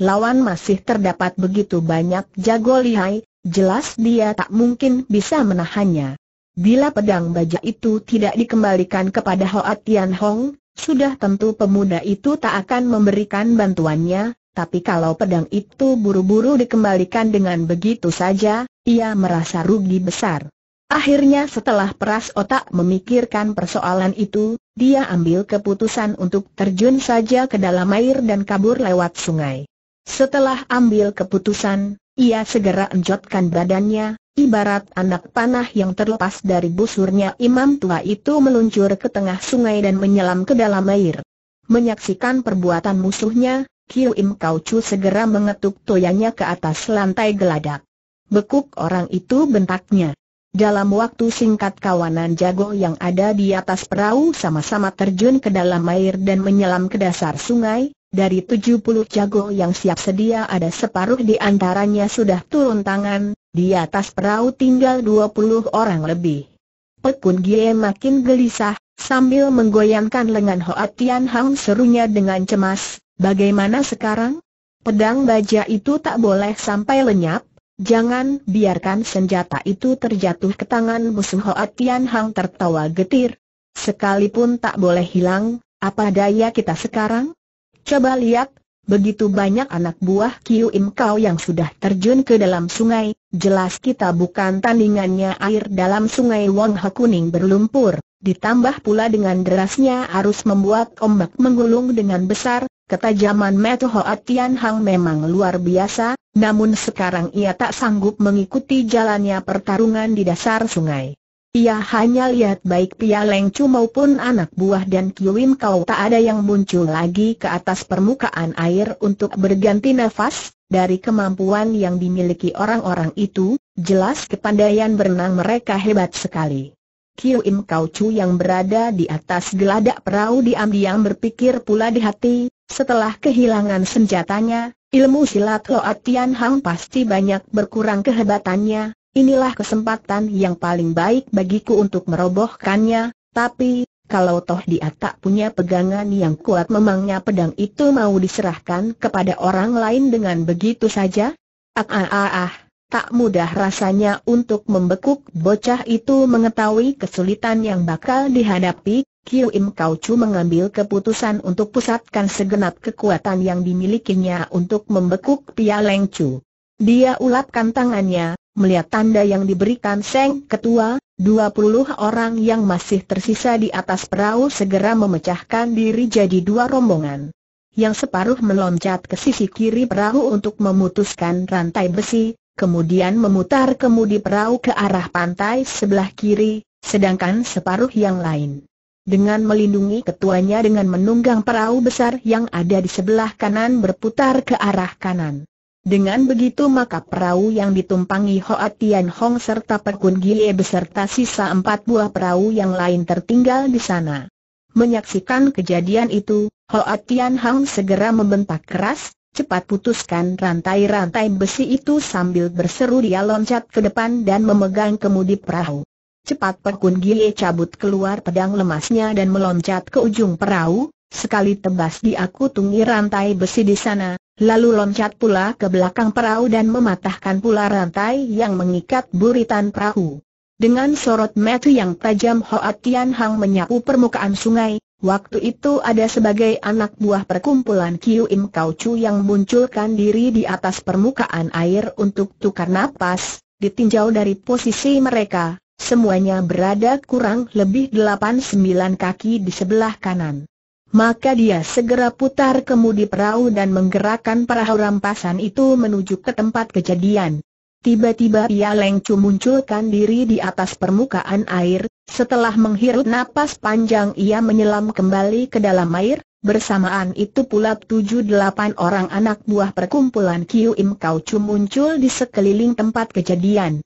Lawan masih terdapat begitu banyak jago lihai, jelas dia tak mungkin bisa menahannya. Bila pedang baja itu tidak dikembalikan kepada Hoa Tian Hong, sudah tentu pemuda itu tak akan memberikan bantuannya, tapi kalau pedang itu buru-buru dikembalikan dengan begitu saja, ia merasa rugi besar. Akhirnya setelah peras otak memikirkan persoalan itu, dia ambil keputusan untuk terjun saja ke dalam air dan kabur lewat sungai. Setelah ambil keputusan, ia segera enjotkan badannya, ibarat anak panah yang terlepas dari busurnya imam tua itu meluncur ke tengah sungai dan menyelam ke dalam air. Menyaksikan perbuatan musuhnya, Kiu Im Kau Chu segera mengetuk toyanya ke atas lantai geladak. Bekuk orang itu bentaknya. Dalam waktu singkat kawanan jago yang ada di atas perahu sama-sama terjun ke dalam air dan menyelam ke dasar sungai, dari 70 jago yang siap sedia ada separuh di antaranya sudah turun tangan, di atas perahu tinggal 20 orang lebih. Pekun Gie makin gelisah, sambil menggoyangkan lengan Hoa Tian Hang serunya dengan cemas, Bagaimana sekarang? Pedang baja itu tak boleh sampai lenyap, jangan biarkan senjata itu terjatuh ke tangan musuh Hoa Tian Hang tertawa getir. Sekalipun tak boleh hilang, apa daya kita sekarang? Coba lihat, begitu banyak anak buah Kiu Im Kau yang sudah terjun ke dalam sungai, jelas kita bukan tandingannya air dalam sungai Wong He Kuning berlumpur, ditambah pula dengan derasnya arus membuat ombak menggulung dengan besar, ketajaman metu Hoat Tian Hang memang luar biasa, namun sekarang ia tak sanggup mengikuti jalannya pertarungan di dasar sungai. Ia hanya lihat baik Pia Leng Chu maupun anak buah dan Kiwin Kau tak ada yang muncul lagi ke atas permukaan air untuk berganti nafas, dari kemampuan yang dimiliki orang-orang itu, jelas kepandaian berenang mereka hebat sekali. Kiu Im Kau Chu yang berada di atas geladak perahu diam-diam berpikir pula di hati, setelah kehilangan senjatanya, ilmu silat Loat Tian Hang pasti banyak berkurang kehebatannya, Inilah kesempatan yang paling baik bagiku untuk merobohkannya, tapi, kalau toh dia tak punya pegangan yang kuat memangnya pedang itu mau diserahkan kepada orang lain dengan begitu saja? Ah ah ah ah, tak mudah rasanya untuk membekuk bocah itu mengetahui kesulitan yang bakal dihadapi, Kiu Im Kau Chu mengambil keputusan untuk pusatkan segenap kekuatan yang dimilikinya untuk membekuk Pia Leng Chu. Dia ulapkan tangannya, Melihat tanda yang diberikan Seng Ketua, 20 orang yang masih tersisa di atas perahu segera memecahkan diri jadi dua rombongan. Yang separuh meloncat ke sisi kiri perahu untuk memutuskan rantai besi, kemudian memutar kemudi perahu ke arah pantai sebelah kiri, sedangkan separuh yang lain. Dengan melindungi ketuanya dengan menunggang perahu besar yang ada di sebelah kanan berputar ke arah kanan. Dengan begitu maka perahu yang ditumpangi Hoa Tian Hong serta Pekun Gie beserta sisa empat buah perahu yang lain tertinggal di sana. Menyaksikan kejadian itu, Hoa Tian Hong segera membentak keras, cepat putuskan rantai-rantai besi itu sambil berseru dia loncat ke depan dan memegang kemudi perahu. Cepat Pekun Gie cabut keluar pedang lemasnya dan meloncat ke ujung perahu, sekali tebas dia kutungi rantai besi di sana, lalu loncat pula ke belakang perahu dan mematahkan pula rantai yang mengikat buritan perahu. Dengan sorot mata yang tajam Hoa Tian Hang menyapu permukaan sungai, waktu itu ada sebagai anak buah perkumpulan Kiu Im Kau Chu yang munculkan diri di atas permukaan air untuk tukar napas, ditinjau dari posisi mereka, semuanya berada kurang lebih 8-9 kaki di sebelah kanan. Maka dia segera putar kemudi perahu dan menggerakkan perahu rampasan itu menuju ke tempat kejadian. Tiba-tiba Pia Leng Chu munculkan diri di atas permukaan air, setelah menghirup napas panjang ia menyelam kembali ke dalam air, bersamaan itu pula tujuh delapan orang anak buah perkumpulan Kiu Im Kau Chu muncul di sekeliling tempat kejadian.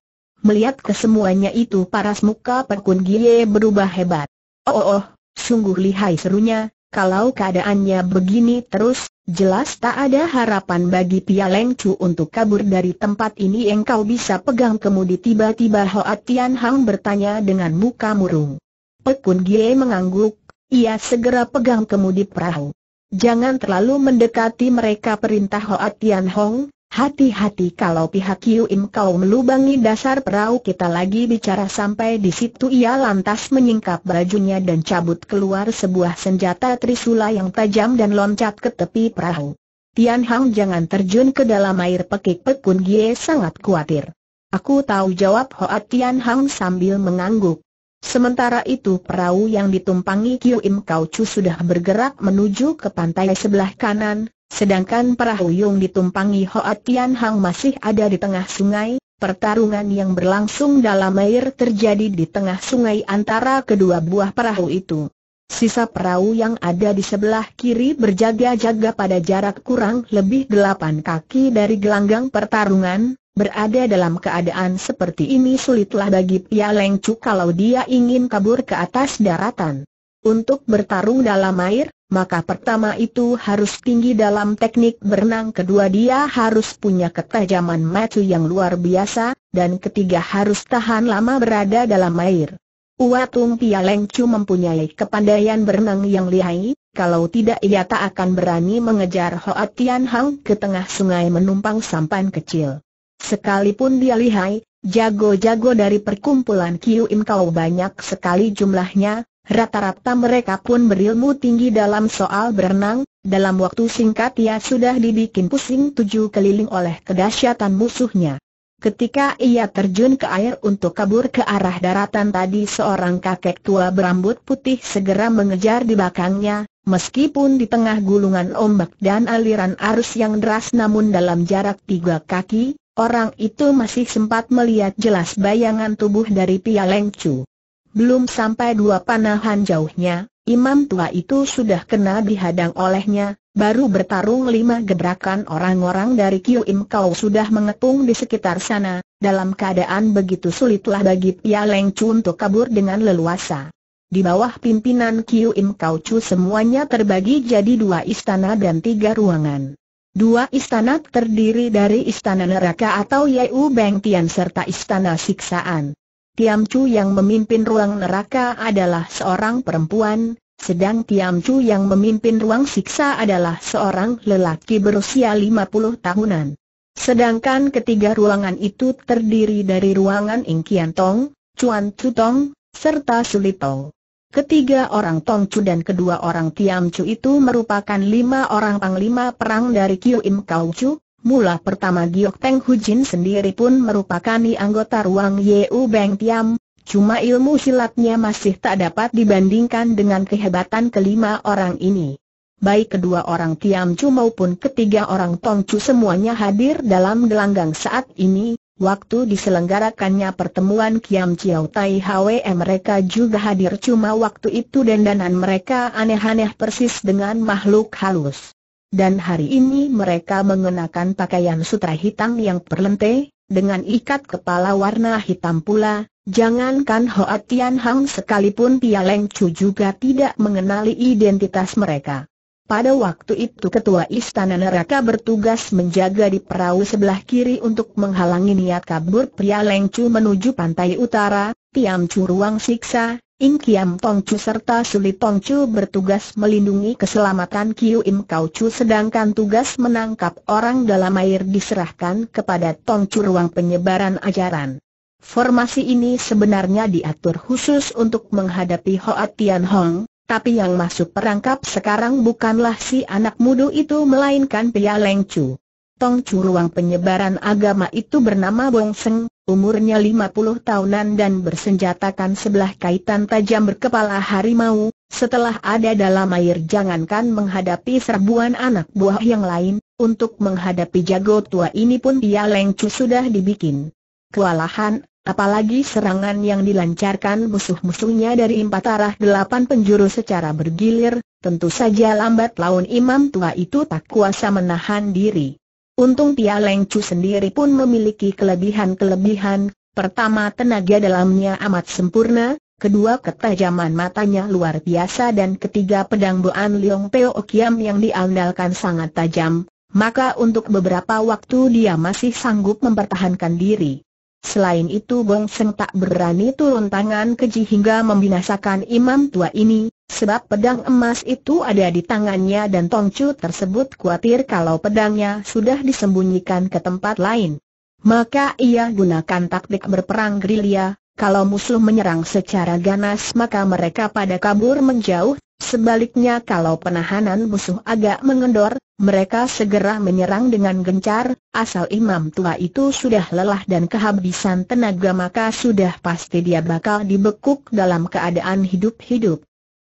Melihat kesemuanya itu paras muka Pekun Gie berubah hebat. Oh oh oh, sungguh lihai serunya, kalau keadaannya begini terus, jelas tak ada harapan bagi Pia Leng Chu untuk kabur dari tempat ini engkau bisa pegang kemudi tiba-tiba Hoa Tian Hang bertanya dengan muka murung. Pekun Gie mengangguk, ia segera pegang kemudi perahu. Jangan terlalu mendekati mereka perintah Hoa Tian Hong, Hati-hati kalau pihak Kiu Im kau melubangi dasar perahu kita lagi bicara sampai di situ ia lantas menyingkap bajunya dan cabut keluar sebuah senjata trisula yang tajam dan loncat ke tepi perahu. Tian Hang jangan terjun ke dalam air pekik pekun Gie sangat khawatir. Aku tahu jawab Hoa Tian Hang sambil mengangguk. Sementara itu perahu yang ditumpangi Kiu Im Kau Chu sudah bergerak menuju ke pantai sebelah kanan, Sedangkan perahu yang ditumpangi Hoa Tian Hang masih ada di tengah sungai, pertarungan yang berlangsung dalam air terjadi di tengah sungai antara kedua buah perahu itu. Sisa perahu yang ada di sebelah kiri berjaga-jaga pada jarak kurang lebih delapan kaki dari gelanggang pertarungan, berada dalam keadaan seperti ini sulitlah bagi Pia Leng Chu kalau dia ingin kabur ke atas daratan. Untuk bertarung dalam air, maka pertama itu harus tinggi dalam teknik berenang kedua dia harus punya ketajaman mata yang luar biasa, dan ketiga harus tahan lama berada dalam air. Uatung Pia Leng Chu mempunyai kepandaian berenang yang lihai, kalau tidak ia tak akan berani mengejar Hoa Tian Hang ke tengah sungai menumpang sampan kecil. Sekalipun dia lihai, jago-jago dari perkumpulan Kiu Im Kau banyak sekali jumlahnya, Rata-rata mereka pun berilmu tinggi dalam soal berenang, dalam waktu singkat ia sudah dibikin pusing tujuh keliling oleh kedahsyatan musuhnya. Ketika ia terjun ke air untuk kabur ke arah daratan tadi seorang kakek tua berambut putih segera mengejar di belakangnya, meskipun di tengah gulungan ombak dan aliran arus yang deras namun dalam jarak tiga kaki, orang itu masih sempat melihat jelas bayangan tubuh dari Pia Leng Chu. Belum sampai dua panahan jauhnya, imam tua itu sudah kena dihadang olehnya, baru bertarung lima gebrakan orang-orang dari Kiu Im Kau sudah mengepung di sekitar sana, dalam keadaan begitu sulitlah bagi Pia Leng Chu untuk kabur dengan leluasa. Di bawah pimpinan Kiu Im Kau Chu semuanya terbagi jadi dua istana dan tiga ruangan. Dua istana terdiri dari istana neraka atau Yeu Beng Tian serta istana siksaan. Tiam Chu yang memimpin ruang neraka adalah seorang perempuan, sedang Tiam Chu yang memimpin ruang siksa adalah seorang lelaki berusia 50 tahunan. Sedangkan ketiga ruangan itu terdiri dari ruangan Ing Kian Tong, Chuan Chu Tong, serta Sulitong. Ketiga orang Tong Chu dan kedua orang Tiam Chu itu merupakan lima orang panglima perang dari Kiu Im Kau Chu, Mula pertama Giok Teng Hujin sendiri pun merupakan anggota ruang Yeu Beng Tiam, cuma ilmu silatnya masih tak dapat dibandingkan dengan kehebatan kelima orang ini. Baik kedua orang Tiam Chu maupun ketiga orang Tong Chu semuanya hadir dalam gelanggang saat ini, waktu diselenggarakannya pertemuan Kiam Chiao Tai Hwe mereka juga hadir cuma waktu itu dandanan mereka aneh-aneh persis dengan makhluk halus. Dan hari ini mereka mengenakan pakaian sutra hitam yang perlente, dengan ikat kepala warna hitam pula, jangankan Hoa Tian Hang sekalipun Pia Leng Chu juga tidak mengenali identitas mereka. Pada waktu itu ketua istana neraka bertugas menjaga di perahu sebelah kiri untuk menghalangi niat kabur pria Leng Chu menuju pantai utara, Tiam Chu ruang siksa, Ing Kiam Tong Chu serta Suli Tong Chu bertugas melindungi keselamatan Kiu Im Kau Chu sedangkan tugas menangkap orang dalam air diserahkan kepada Tong Chu ruang penyebaran ajaran. Formasi ini sebenarnya diatur khusus untuk menghadapi Hoa Tian Hong, tapi yang masuk perangkap sekarang bukanlah si anak muda itu melainkan Pia Leng Chu. Tong Chu ruang penyebaran agama itu bernama Bong Seng, umurnya 50 tahunan dan bersenjatakan sebelah kaitan tajam berkepala harimau, setelah ada dalam air jangankan menghadapi serbuan anak buah yang lain, untuk menghadapi jago tua ini pun dia lengcu sudah dibikin. Kewalahan, apalagi serangan yang dilancarkan musuh-musuhnya dari empat arah delapan penjuru secara bergilir, tentu saja lambat laun imam tua itu tak kuasa menahan diri. Untung Tia Leng Chu sendiri pun memiliki kelebihan-kelebihan, pertama tenaga dalamnya amat sempurna, kedua ketajaman matanya luar biasa. Dan ketiga pedang Boan Leong Peo Kiam yang diandalkan sangat tajam, maka untuk beberapa waktu dia masih sanggup mempertahankan diri. Selain itu Bong Seng tak berani turun tangan keji hingga membinasakan imam tua ini, Sebab pedang emas itu ada di tangannya dan Tongcu tersebut khawatir kalau pedangnya sudah disembunyikan ke tempat lain. Maka ia gunakan taktik berperang gerilya, kalau musuh menyerang secara ganas maka mereka pada kabur menjauh, sebaliknya kalau penahanan musuh agak mengendor, mereka segera menyerang dengan gencar, asal imam tua itu sudah lelah dan kehabisan tenaga maka sudah pasti dia bakal dibekuk dalam keadaan hidup-hidup.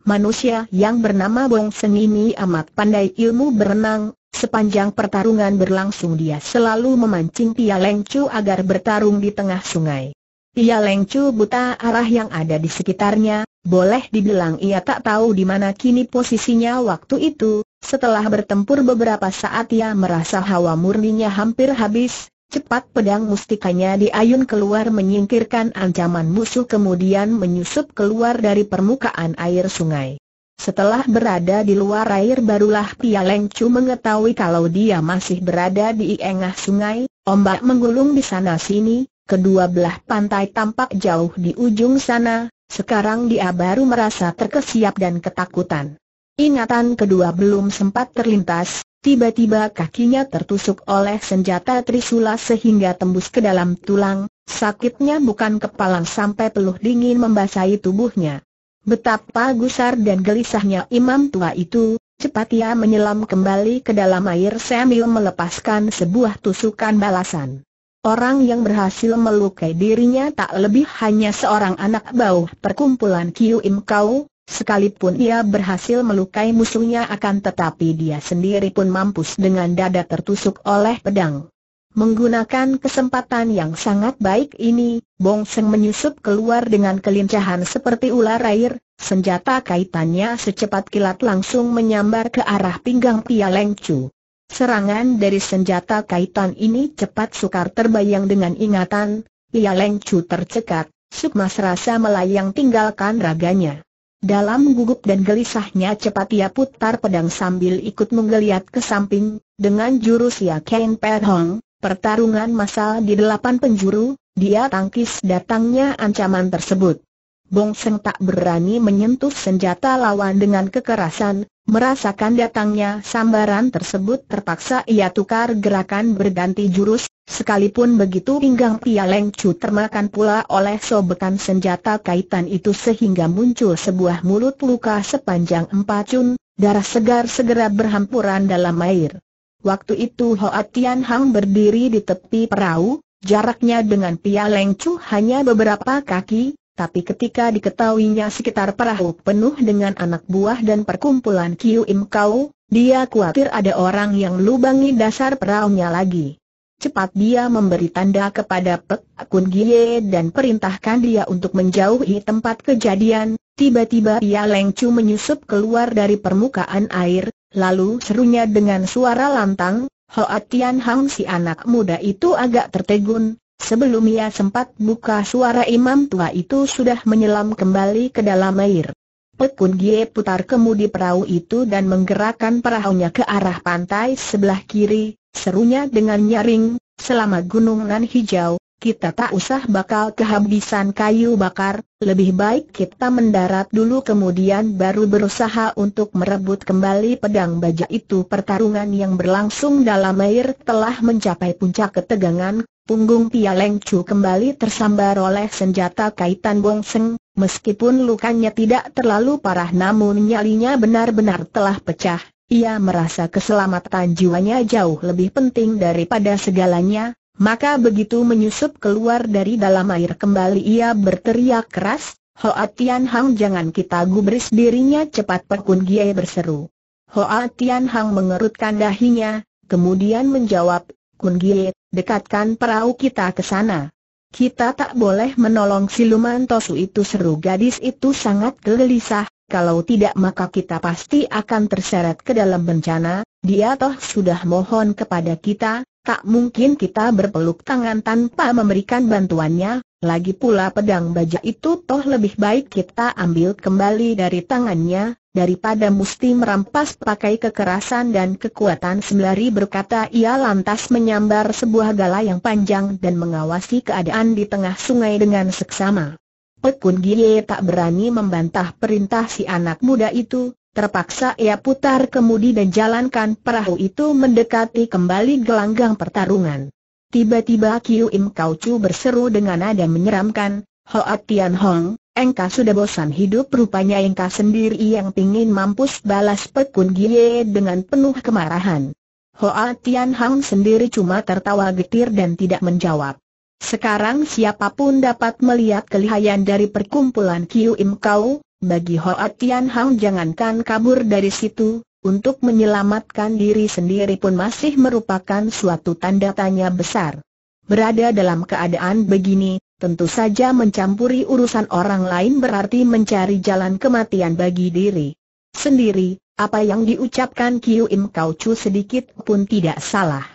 Manusia yang bernama Bong Seng ini amat pandai ilmu berenang, sepanjang pertarungan berlangsung dia selalu memancing Pia Leng Chu agar bertarung di tengah sungai. Pia Leng Chu buta arah yang ada di sekitarnya, boleh dibilang ia tak tahu di mana kini posisinya waktu itu, setelah bertempur beberapa saat ia merasa hawa murninya hampir habis, Cepat pedang mustikanya diayun keluar menyingkirkan ancaman musuh kemudian menyusup keluar dari permukaan air sungai. Setelah berada di luar air barulah Pia Leng Chu mengetahui kalau dia masih berada di engah sungai, ombak menggulung di sana sini, kedua belah pantai tampak jauh di ujung sana, sekarang dia baru merasa terkesiap dan ketakutan. Ingatan kedua belum sempat terlintas, Tiba-tiba kakinya tertusuk oleh senjata trisula sehingga tembus ke dalam tulang, sakitnya bukan kepala sampai peluh dingin membasahi tubuhnya. Betapa gusar dan gelisahnya imam tua itu, cepat ia menyelam kembali ke dalam air sambil melepaskan sebuah tusukan balasan. Orang yang berhasil melukai dirinya tak lebih hanya seorang anak bau perkumpulan Kiu Im Kau, Sekalipun ia berhasil melukai musuhnya akan tetapi dia sendiri pun mampus dengan dada tertusuk oleh pedang. Menggunakan kesempatan yang sangat baik ini, Bong Seng menyusup keluar dengan kelincahan seperti ular air, senjata kaitannya secepat kilat langsung menyambar ke arah pinggang Pia Leng Chu. Serangan dari senjata kaitan ini cepat sukar terbayang dengan ingatan, Pia Leng Chu tercekat, sukma serasa melayang tinggalkan raganya. Dalam gugup dan gelisahnya cepat ia putar pedang sambil ikut menggeliat ke samping, dengan jurus Ya Ken Hong, pertarungan masal di delapan penjuru, dia tangkis datangnya ancaman tersebut. Bong Seng tak berani menyentuh senjata lawan dengan kekerasan, Merasakan datangnya sambaran tersebut terpaksa ia tukar gerakan berganti jurus, sekalipun begitu pinggang Pia Leng Chu termakan pula oleh sobekan senjata kaitan itu sehingga muncul sebuah mulut luka sepanjang empat cun, darah segar segera berhampuran dalam air. Waktu itu Hoa Tian Hang berdiri di tepi perahu, jaraknya dengan Pia Leng Chu hanya beberapa kaki, tapi ketika diketahuinya sekitar perahu penuh dengan anak buah dan perkumpulan Kiu Im Kau, dia khawatir ada orang yang lubangi dasar perahunya lagi. Cepat dia memberi tanda kepada Pek Kun Gie dan perintahkan dia untuk menjauhi tempat kejadian, tiba-tiba ia Leng Chu menyusup keluar dari permukaan air, lalu serunya dengan suara lantang, Hoa Tian Hang si anak muda itu agak tertegun, Sebelum ia sempat buka suara imam tua itu sudah menyelam kembali ke dalam air. Pekun Gie putar kemudi perahu itu dan menggerakkan perahunya ke arah pantai sebelah kiri, serunya dengan nyaring, selama gunungan hijau, kita tak usah bakal kehabisan kayu bakar, lebih baik kita mendarat dulu kemudian baru berusaha untuk merebut kembali pedang baja itu pertarungan yang berlangsung dalam air telah mencapai puncak ketegangan, Punggung Pia Leng Chu kembali tersambar oleh senjata kaitan Bong Seng, meskipun lukanya tidak terlalu parah namun nyalinya benar-benar telah pecah. Ia merasa keselamatan jiwanya jauh lebih penting daripada segalanya, maka begitu menyusup keluar dari dalam air kembali ia berteriak keras, Hoa Tian Hang jangan kita gubris dirinya cepat Pekun Gie berseru. Hoa Tian Hang mengerutkan dahinya, kemudian menjawab, Kun Gie, dekatkan perahu kita ke sana. Kita tak boleh menolong siluman Tosu itu. Seru gadis itu sangat gelisah, kalau tidak maka kita pasti akan terseret ke dalam bencana, dia toh sudah mohon kepada kita, tak mungkin kita berpeluk tangan tanpa memberikan bantuannya, lagi pula pedang baja itu toh lebih baik kita ambil kembali dari tangannya, daripada mesti merampas pakai kekerasan dan kekuatan sembari berkata ia lantas menyambar sebuah gala yang panjang dan mengawasi keadaan di tengah sungai dengan seksama. Pekun Gie tak berani membantah perintah si anak muda itu, terpaksa ia putar kemudi dan jalankan perahu itu mendekati kembali gelanggang pertarungan. Tiba-tiba Kiu Im Kau Chu berseru dengan nada menyeramkan, Hoa Tian Hong, engkau sudah bosan hidup rupanya engkau sendiri yang pingin mampus balas Pekun Gie dengan penuh kemarahan. Hoa Tian Hang sendiri cuma tertawa getir dan tidak menjawab. Sekarang siapa pun dapat melihat kelihayan dari perkumpulan Kiu Im Kau, bagi Hoa Tian Hang jangankan kabur dari situ, untuk menyelamatkan diri sendiri pun masih merupakan suatu tanda tanya besar. Berada dalam keadaan begini, tentu saja mencampuri urusan orang lain berarti mencari jalan kematian bagi diri. Sendiri, apa yang diucapkan Kiu Im Kau Chu sedikit pun tidak salah.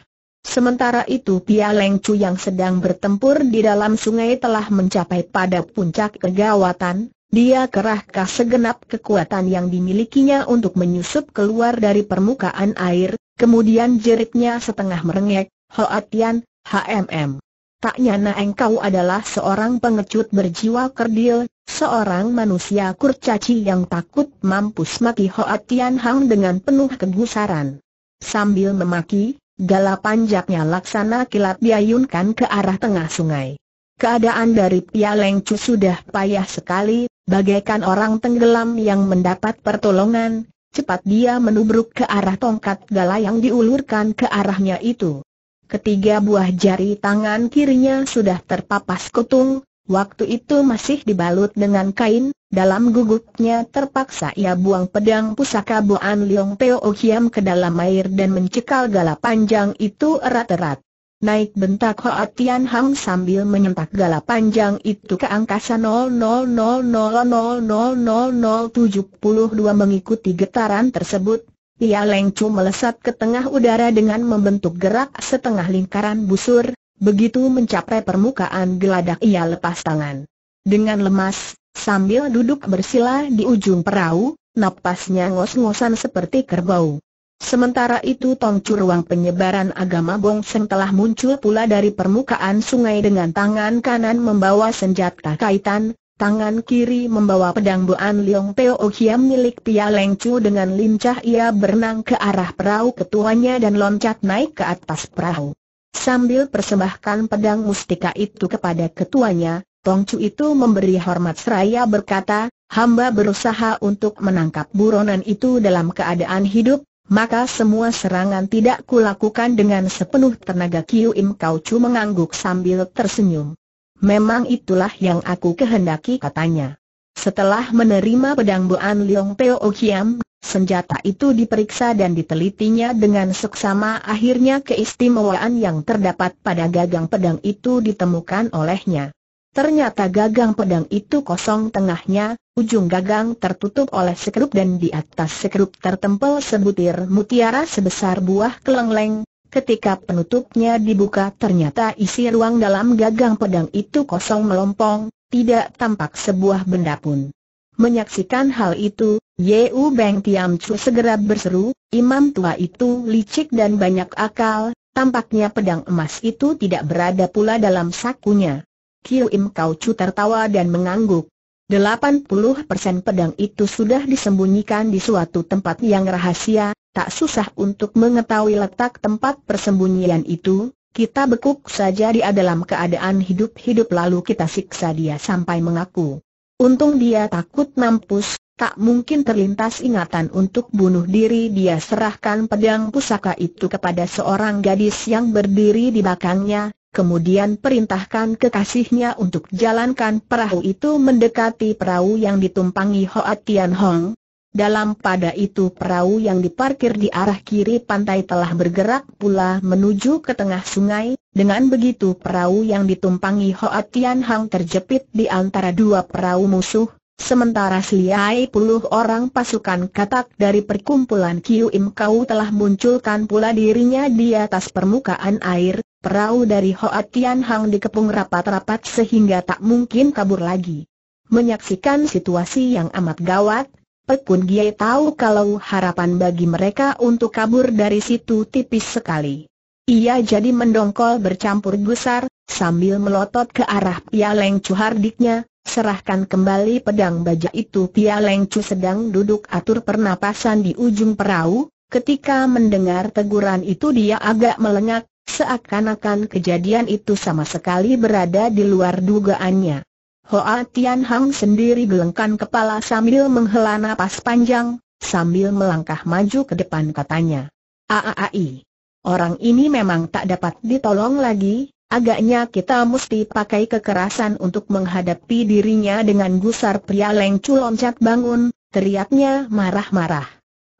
Sementara itu Pia Leng Chu yang sedang bertempur di dalam sungai telah mencapai pada puncak kegawatan, dia kerahkan segenap kekuatan yang dimilikinya untuk menyusup keluar dari permukaan air, kemudian jeritnya setengah merengek, Hoatian, HMM. Tak nyana engkau adalah seorang pengecut berjiwa kerdil, seorang manusia kurcaci yang takut mampus maki Hoa Tian Hang dengan penuh kegusaran. Sambil memaki, gala panjatnya laksana kilat diayunkan ke arah tengah sungai. Keadaan dari Pia Leng Chu sudah payah sekali, bagaikan orang tenggelam yang mendapat pertolongan, cepat dia menubruk ke arah tongkat gala yang diulurkan ke arahnya itu. Ketiga buah jari tangan kirinya sudah terpapas kutung, waktu itu masih dibalut dengan kain, dalam gugupnya terpaksa ia buang pedang pusaka Boan Leong Teo Hiam ke dalam air dan mencekal gala panjang itu erat-erat. Naik bentak Hoa Tian Hang sambil menyentak gala panjang itu ke angkasa 0000000072 mengikuti getaran tersebut. Ia Leng melesat ke tengah udara dengan membentuk gerak setengah lingkaran busur, begitu mencapai permukaan geladak ia lepas tangan. Dengan lemas, sambil duduk bersila di ujung perahu, napasnya ngos-ngosan seperti kerbau. Sementara itu Tong Curwang penyebaran agama Bongseng telah muncul pula dari permukaan sungai dengan tangan kanan membawa senjata kaitan, tangan kiri membawa pedang Boan Leong Teo Hiam milik Pia Leng Chu dengan lincah ia berenang ke arah perahu ketuanya dan loncat naik ke atas perahu. Sambil persembahkan pedang mustika itu kepada ketuanya, Tong Chu itu memberi hormat seraya berkata, hamba berusaha untuk menangkap buronan itu dalam keadaan hidup, maka semua serangan tidak kulakukan dengan sepenuh tenaga Kiu Im Kau Chu mengangguk sambil tersenyum. Memang itulah yang aku kehendaki katanya. Setelah menerima pedang Boan Leong Teo Kiam, senjata itu diperiksa dan ditelitinya dengan seksama akhirnya keistimewaan yang terdapat pada gagang pedang itu ditemukan olehnya. Ternyata gagang pedang itu kosong tengahnya, ujung gagang tertutup oleh sekrup dan di atas sekrup tertempel sebutir mutiara sebesar buah kelengleng. Ketika penutupnya dibuka ternyata isi ruang dalam gagang pedang itu kosong melompong, tidak tampak sebuah benda pun. Menyaksikan hal itu, Yeu Beng Tiam Chu segera berseru, imam tua itu licik dan banyak akal, tampaknya pedang emas itu tidak berada pula dalam sakunya. Kiu Im Kau Chu tertawa dan mengangguk. 80% pedang itu sudah disembunyikan di suatu tempat yang rahasia, tak susah untuk mengetahui letak tempat persembunyian itu, kita bekuk saja dia dalam keadaan hidup-hidup lalu kita siksa dia sampai mengaku. Untung dia takut mampus, tak mungkin terlintas ingatan untuk bunuh diri dia serahkan pedang pusaka itu kepada seorang gadis yang berdiri di belakangnya, kemudian perintahkan kekasihnya untuk jalankan perahu itu mendekati perahu yang ditumpangi Hoa Tian Hong. Dalam pada itu perahu yang diparkir di arah kiri pantai telah bergerak pula menuju ke tengah sungai, dengan begitu perahu yang ditumpangi Hoa Tian Hong terjepit di antara dua perahu musuh, Sementara seliai puluh orang pasukan katak dari perkumpulan Kiu Im Kau telah munculkan pula dirinya di atas permukaan air, perahu dari Hoa Tian Hang dikepung rapat-rapat sehingga tak mungkin kabur lagi. Menyaksikan situasi yang amat gawat, Pekun Gie tahu kalau harapan bagi mereka untuk kabur dari situ tipis sekali. Ia jadi mendongkol bercampur gusar, sambil melotot ke arah Pialeng Cuhardiknya, Serahkan kembali pedang baja itu Pia Leng Chu sedang duduk atur pernapasan di ujung perahu, ketika mendengar teguran itu dia agak melengak, seakan-akan kejadian itu sama sekali berada di luar dugaannya. Hoa Tian Hang sendiri gelengkan kepala sambil menghela napas panjang, sambil melangkah maju ke depan katanya. Aaai. Orang ini memang tak dapat ditolong lagi, Agaknya kita mesti pakai kekerasan untuk menghadapi dirinya dengan gusar pria lengcu loncat bangun, teriaknya marah-marah.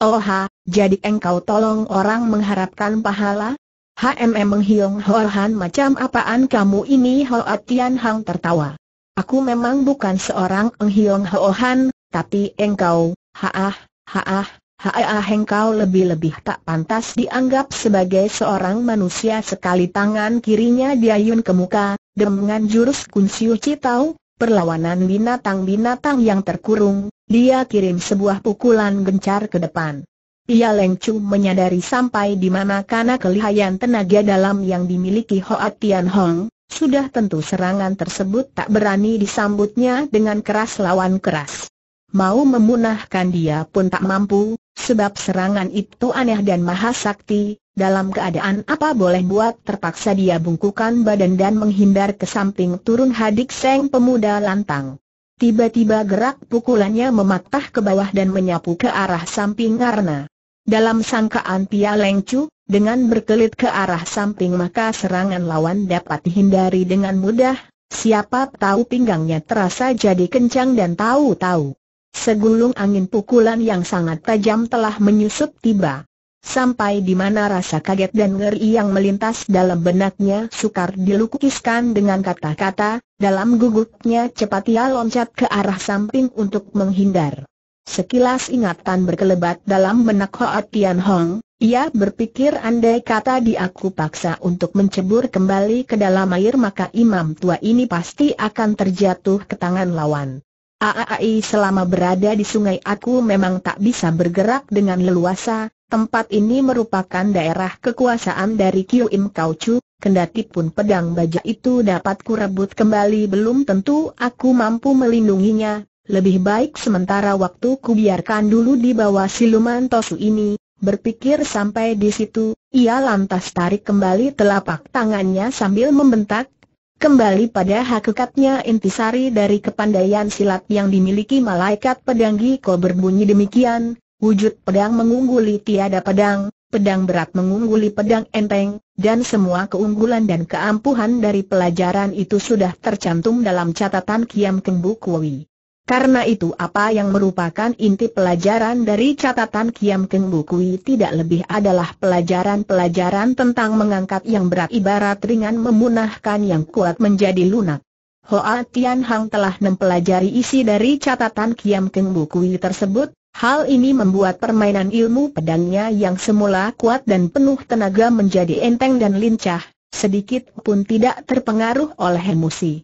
Oh ha, jadi engkau tolong orang mengharapkan pahala? HMM menghiung Hohan macam apaan kamu ini Hoa Tian Hang tertawa. Aku memang bukan seorang enghiong Hohan, tapi engkau, haah, haah, Haa engkau lebih-lebih tak pantas dianggap sebagai seorang manusia sekali tangan kirinya diayun ke muka, dengan jurus kunsiu citau, perlawanan binatang-binatang yang terkurung, dia kirim sebuah pukulan gencar ke depan. Ia lengcu menyadari sampai di mana karena kelihayan tenaga dalam yang dimiliki Hoa Tian Hong, sudah tentu serangan tersebut tak berani disambutnya dengan keras lawan keras. Mau memunahkan dia pun tak mampu, Sebab serangan itu aneh dan mahasakti, dalam keadaan apa boleh buat terpaksa dia bungkukan badan dan menghindar ke samping turun hadik seng pemuda lantang. tiba-tiba gerak pukulannya mematah ke bawah dan menyapu ke arah samping karena dalam sangkaan Pia Lengcu, dengan berkelit ke arah samping maka serangan lawan dapat dihindari dengan mudah, siapa tahu pinggangnya terasa jadi kencang dan tahu-tahu. Segulung angin pukulan yang sangat tajam telah menyusup tiba. Sampai di mana rasa kaget dan ngeri yang melintas dalam benaknya sukar dilukiskan dengan kata-kata, dalam gugupnya cepat ia loncat ke arah samping untuk menghindar. Sekilas ingatan berkelebat dalam benak Hoa Tian Hong, ia berpikir andai kata dia aku paksa untuk mencebur kembali ke dalam air maka imam tua ini pasti akan terjatuh ke tangan lawan. Aai selama berada di sungai aku memang tak bisa bergerak dengan leluasa, tempat ini merupakan daerah kekuasaan dari Kiu Im Kau Chu, kendati pun pedang baja itu dapat kurebut kembali belum tentu aku mampu melindunginya, lebih baik sementara waktu ku biarkan dulu di bawah siluman tosu ini, berpikir sampai di situ, ia lantas tarik kembali telapak tangannya sambil membentak, kembali pada hakikatnya intisari dari kepandaian silat yang dimiliki malaikat pedang Giko berbunyi demikian, wujud pedang mengungguli tiada pedang, pedang berat mengungguli pedang enteng, dan semua keunggulan dan keampuhan dari pelajaran itu sudah tercantum dalam catatan Kiam Keng Bukwi. Karena itu apa yang merupakan inti pelajaran dari catatan Kiam Keng Bukui tidak lebih adalah pelajaran-pelajaran tentang mengangkat yang berat ibarat ringan memunahkan yang kuat menjadi lunak. Hoa Tian Hang telah mempelajari isi dari catatan Kiam Keng Bukui tersebut, hal ini membuat permainan ilmu pedangnya yang semula kuat dan penuh tenaga menjadi enteng dan lincah, sedikit pun tidak terpengaruh oleh emosi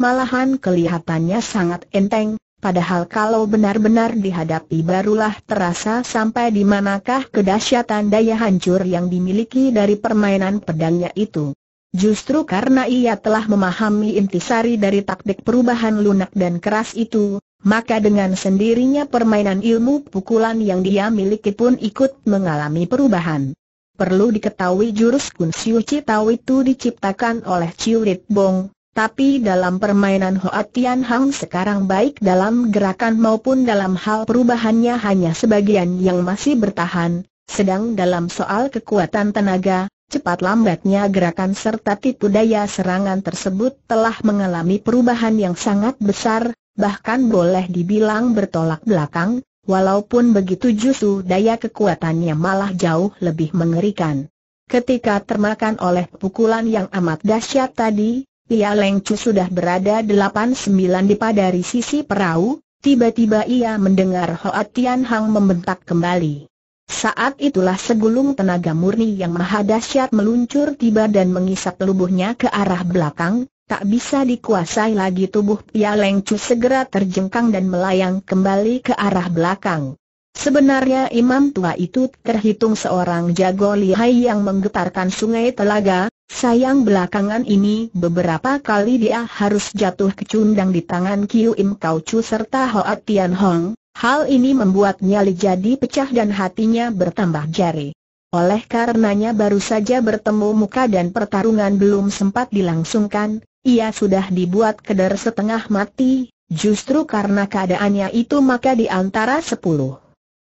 malahan kelihatannya sangat enteng, padahal kalau benar-benar dihadapi barulah terasa sampai di manakah kedahsyatan daya hancur yang dimiliki dari permainan pedangnya itu. Justru karena ia telah memahami intisari dari taktik perubahan lunak dan keras itu, maka dengan sendirinya permainan ilmu pukulan yang dia miliki pun ikut mengalami perubahan. Perlu diketahui jurus Kun Siu Tau itu diciptakan oleh Chiu Rit Bong, tapi dalam permainan Hoa Tian Hang sekarang baik dalam gerakan maupun dalam hal perubahannya hanya sebagian yang masih bertahan, sedang dalam soal kekuatan tenaga, cepat lambatnya gerakan serta tipu daya serangan tersebut telah mengalami perubahan yang sangat besar, bahkan boleh dibilang bertolak belakang, walaupun begitu justru daya kekuatannya malah jauh lebih mengerikan. Ketika termakan oleh pukulan yang amat dahsyat tadi, Pia Leng Chu sudah berada delapan sembilan di padari sisi perahu, tiba-tiba ia mendengar Hoa Tian Hang membentak kembali. Saat itulah segulung tenaga murni yang maha dahsyat meluncur tiba dan mengisap tubuhnya ke arah belakang, tak bisa dikuasai lagi tubuh Pia Leng Chu segera terjengkang dan melayang kembali ke arah belakang. Sebenarnya imam tua itu terhitung seorang jago lihai yang menggetarkan sungai telaga, Sayang belakangan ini beberapa kali dia harus jatuh kecundang di tangan Kiu Im Kau Chu serta Hoa Tian Hong, hal ini membuat nyali jadi pecah dan hatinya bertambah jari. Oleh karenanya baru saja bertemu muka dan pertarungan belum sempat dilangsungkan, ia sudah dibuat keder setengah mati, justru karena keadaannya itu maka di antara sepuluh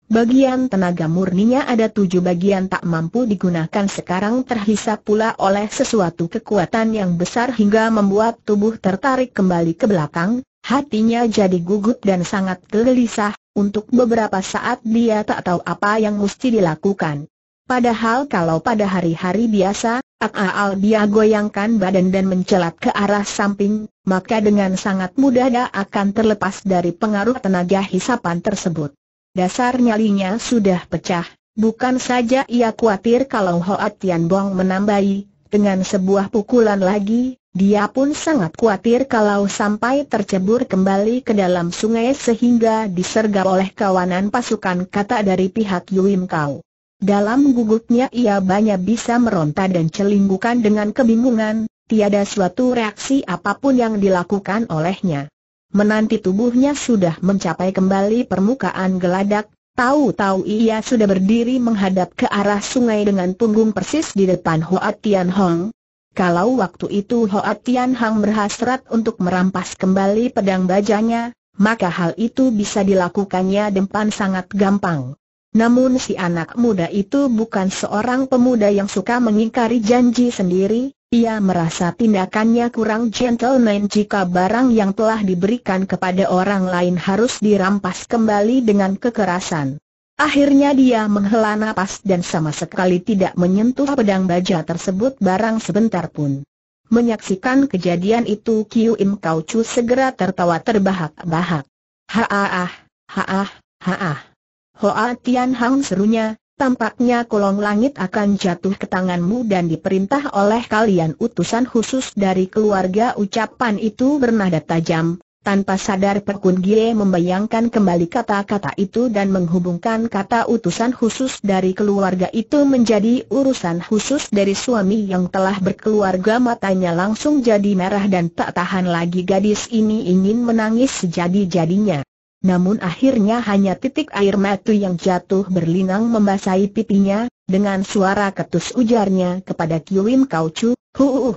Bagian tenaga murninya ada tujuh bagian tak mampu digunakan sekarang terhisap pula oleh sesuatu kekuatan yang besar hingga membuat tubuh tertarik kembali ke belakang, hatinya jadi gugup dan sangat gelisah, untuk beberapa saat dia tak tahu apa yang mesti dilakukan. Padahal kalau pada hari-hari biasa, Ak-al dia goyangkan badan dan mencelat ke arah samping, maka dengan sangat mudah dia akan terlepas dari pengaruh tenaga hisapan tersebut. Dasar nyalinya sudah pecah, bukan saja ia khawatir kalau Hoa Tian Bong menambahi, dengan sebuah pukulan lagi, dia pun sangat khawatir kalau sampai tercebur kembali ke dalam sungai sehingga disergap oleh kawanan pasukan kata dari pihak Yuim Kau. Dalam gugupnya ia banyak bisa meronta dan celinggukan dengan kebingungan, tiada suatu reaksi apa pun yang dilakukan olehnya. Menanti tubuhnya sudah mencapai kembali permukaan geladak, tahu-tahu ia sudah berdiri menghadap ke arah sungai dengan punggung persis di depan Hoa Tian Hong. Kalau waktu itu Hoa Tian Hang berhasrat untuk merampas kembali pedang bajanya, maka hal itu bisa dilakukannya depan sangat gampang. Namun si anak muda itu bukan seorang pemuda yang suka mengingkari janji sendiri, ia merasa tindakannya kurang gentleman jika barang yang telah diberikan kepada orang lain harus dirampas kembali dengan kekerasan. Akhirnya dia menghela napas dan sama sekali tidak menyentuh pedang baja tersebut barang sebentar pun. Menyaksikan kejadian itu Kiu Im Kau Chu segera tertawa terbahak-bahak. Haah, haah, haah. Hoa Tian Hang serunya, tampaknya kolong langit akan jatuh ke tanganmu dan diperintah oleh kalian. Utusan khusus dari keluarga ucapan itu bernada tajam, tanpa sadar Pekun Gie membayangkan kembali kata-kata itu dan menghubungkan kata utusan khusus dari keluarga itu menjadi urusan khusus dari suami yang telah berkeluarga. Matanya langsung jadi merah dan tak tahan lagi gadis ini ingin menangis sejadi-jadinya. Namun akhirnya hanya titik air mata yang jatuh berlinang membasahi pipinya, dengan suara ketus ujarnya kepada Kiwim Kaucu, Huuh,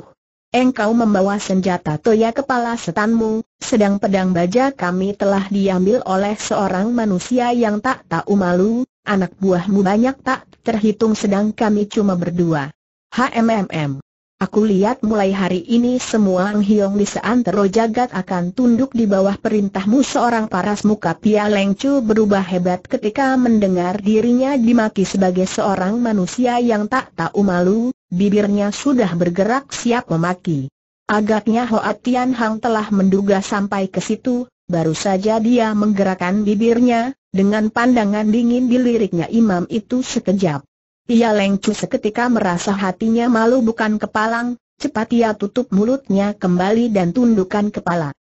Engkau membawa senjata toya kepala setanmu, sedang pedang baja kami telah diambil oleh seorang manusia yang tak tahu malu, anak buahmu banyak tak terhitung sedang kami cuma berdua. HMMM. Aku lihat mulai hari ini semua Hiong di seantero jagat akan tunduk di bawah perintahmu seorang paras muka Pia Lengcu berubah hebat ketika mendengar dirinya dimaki sebagai seorang manusia yang tak tahu malu, bibirnya sudah bergerak siap memaki. Agaknya Hoa Tian Hang telah menduga sampai ke situ, baru saja dia menggerakkan bibirnya, dengan pandangan dingin diliriknya imam itu sekejap. Ia lengcu seketika merasa hatinya malu bukan kepalang, cepat ia tutup mulutnya kembali dan tundukkan kepala.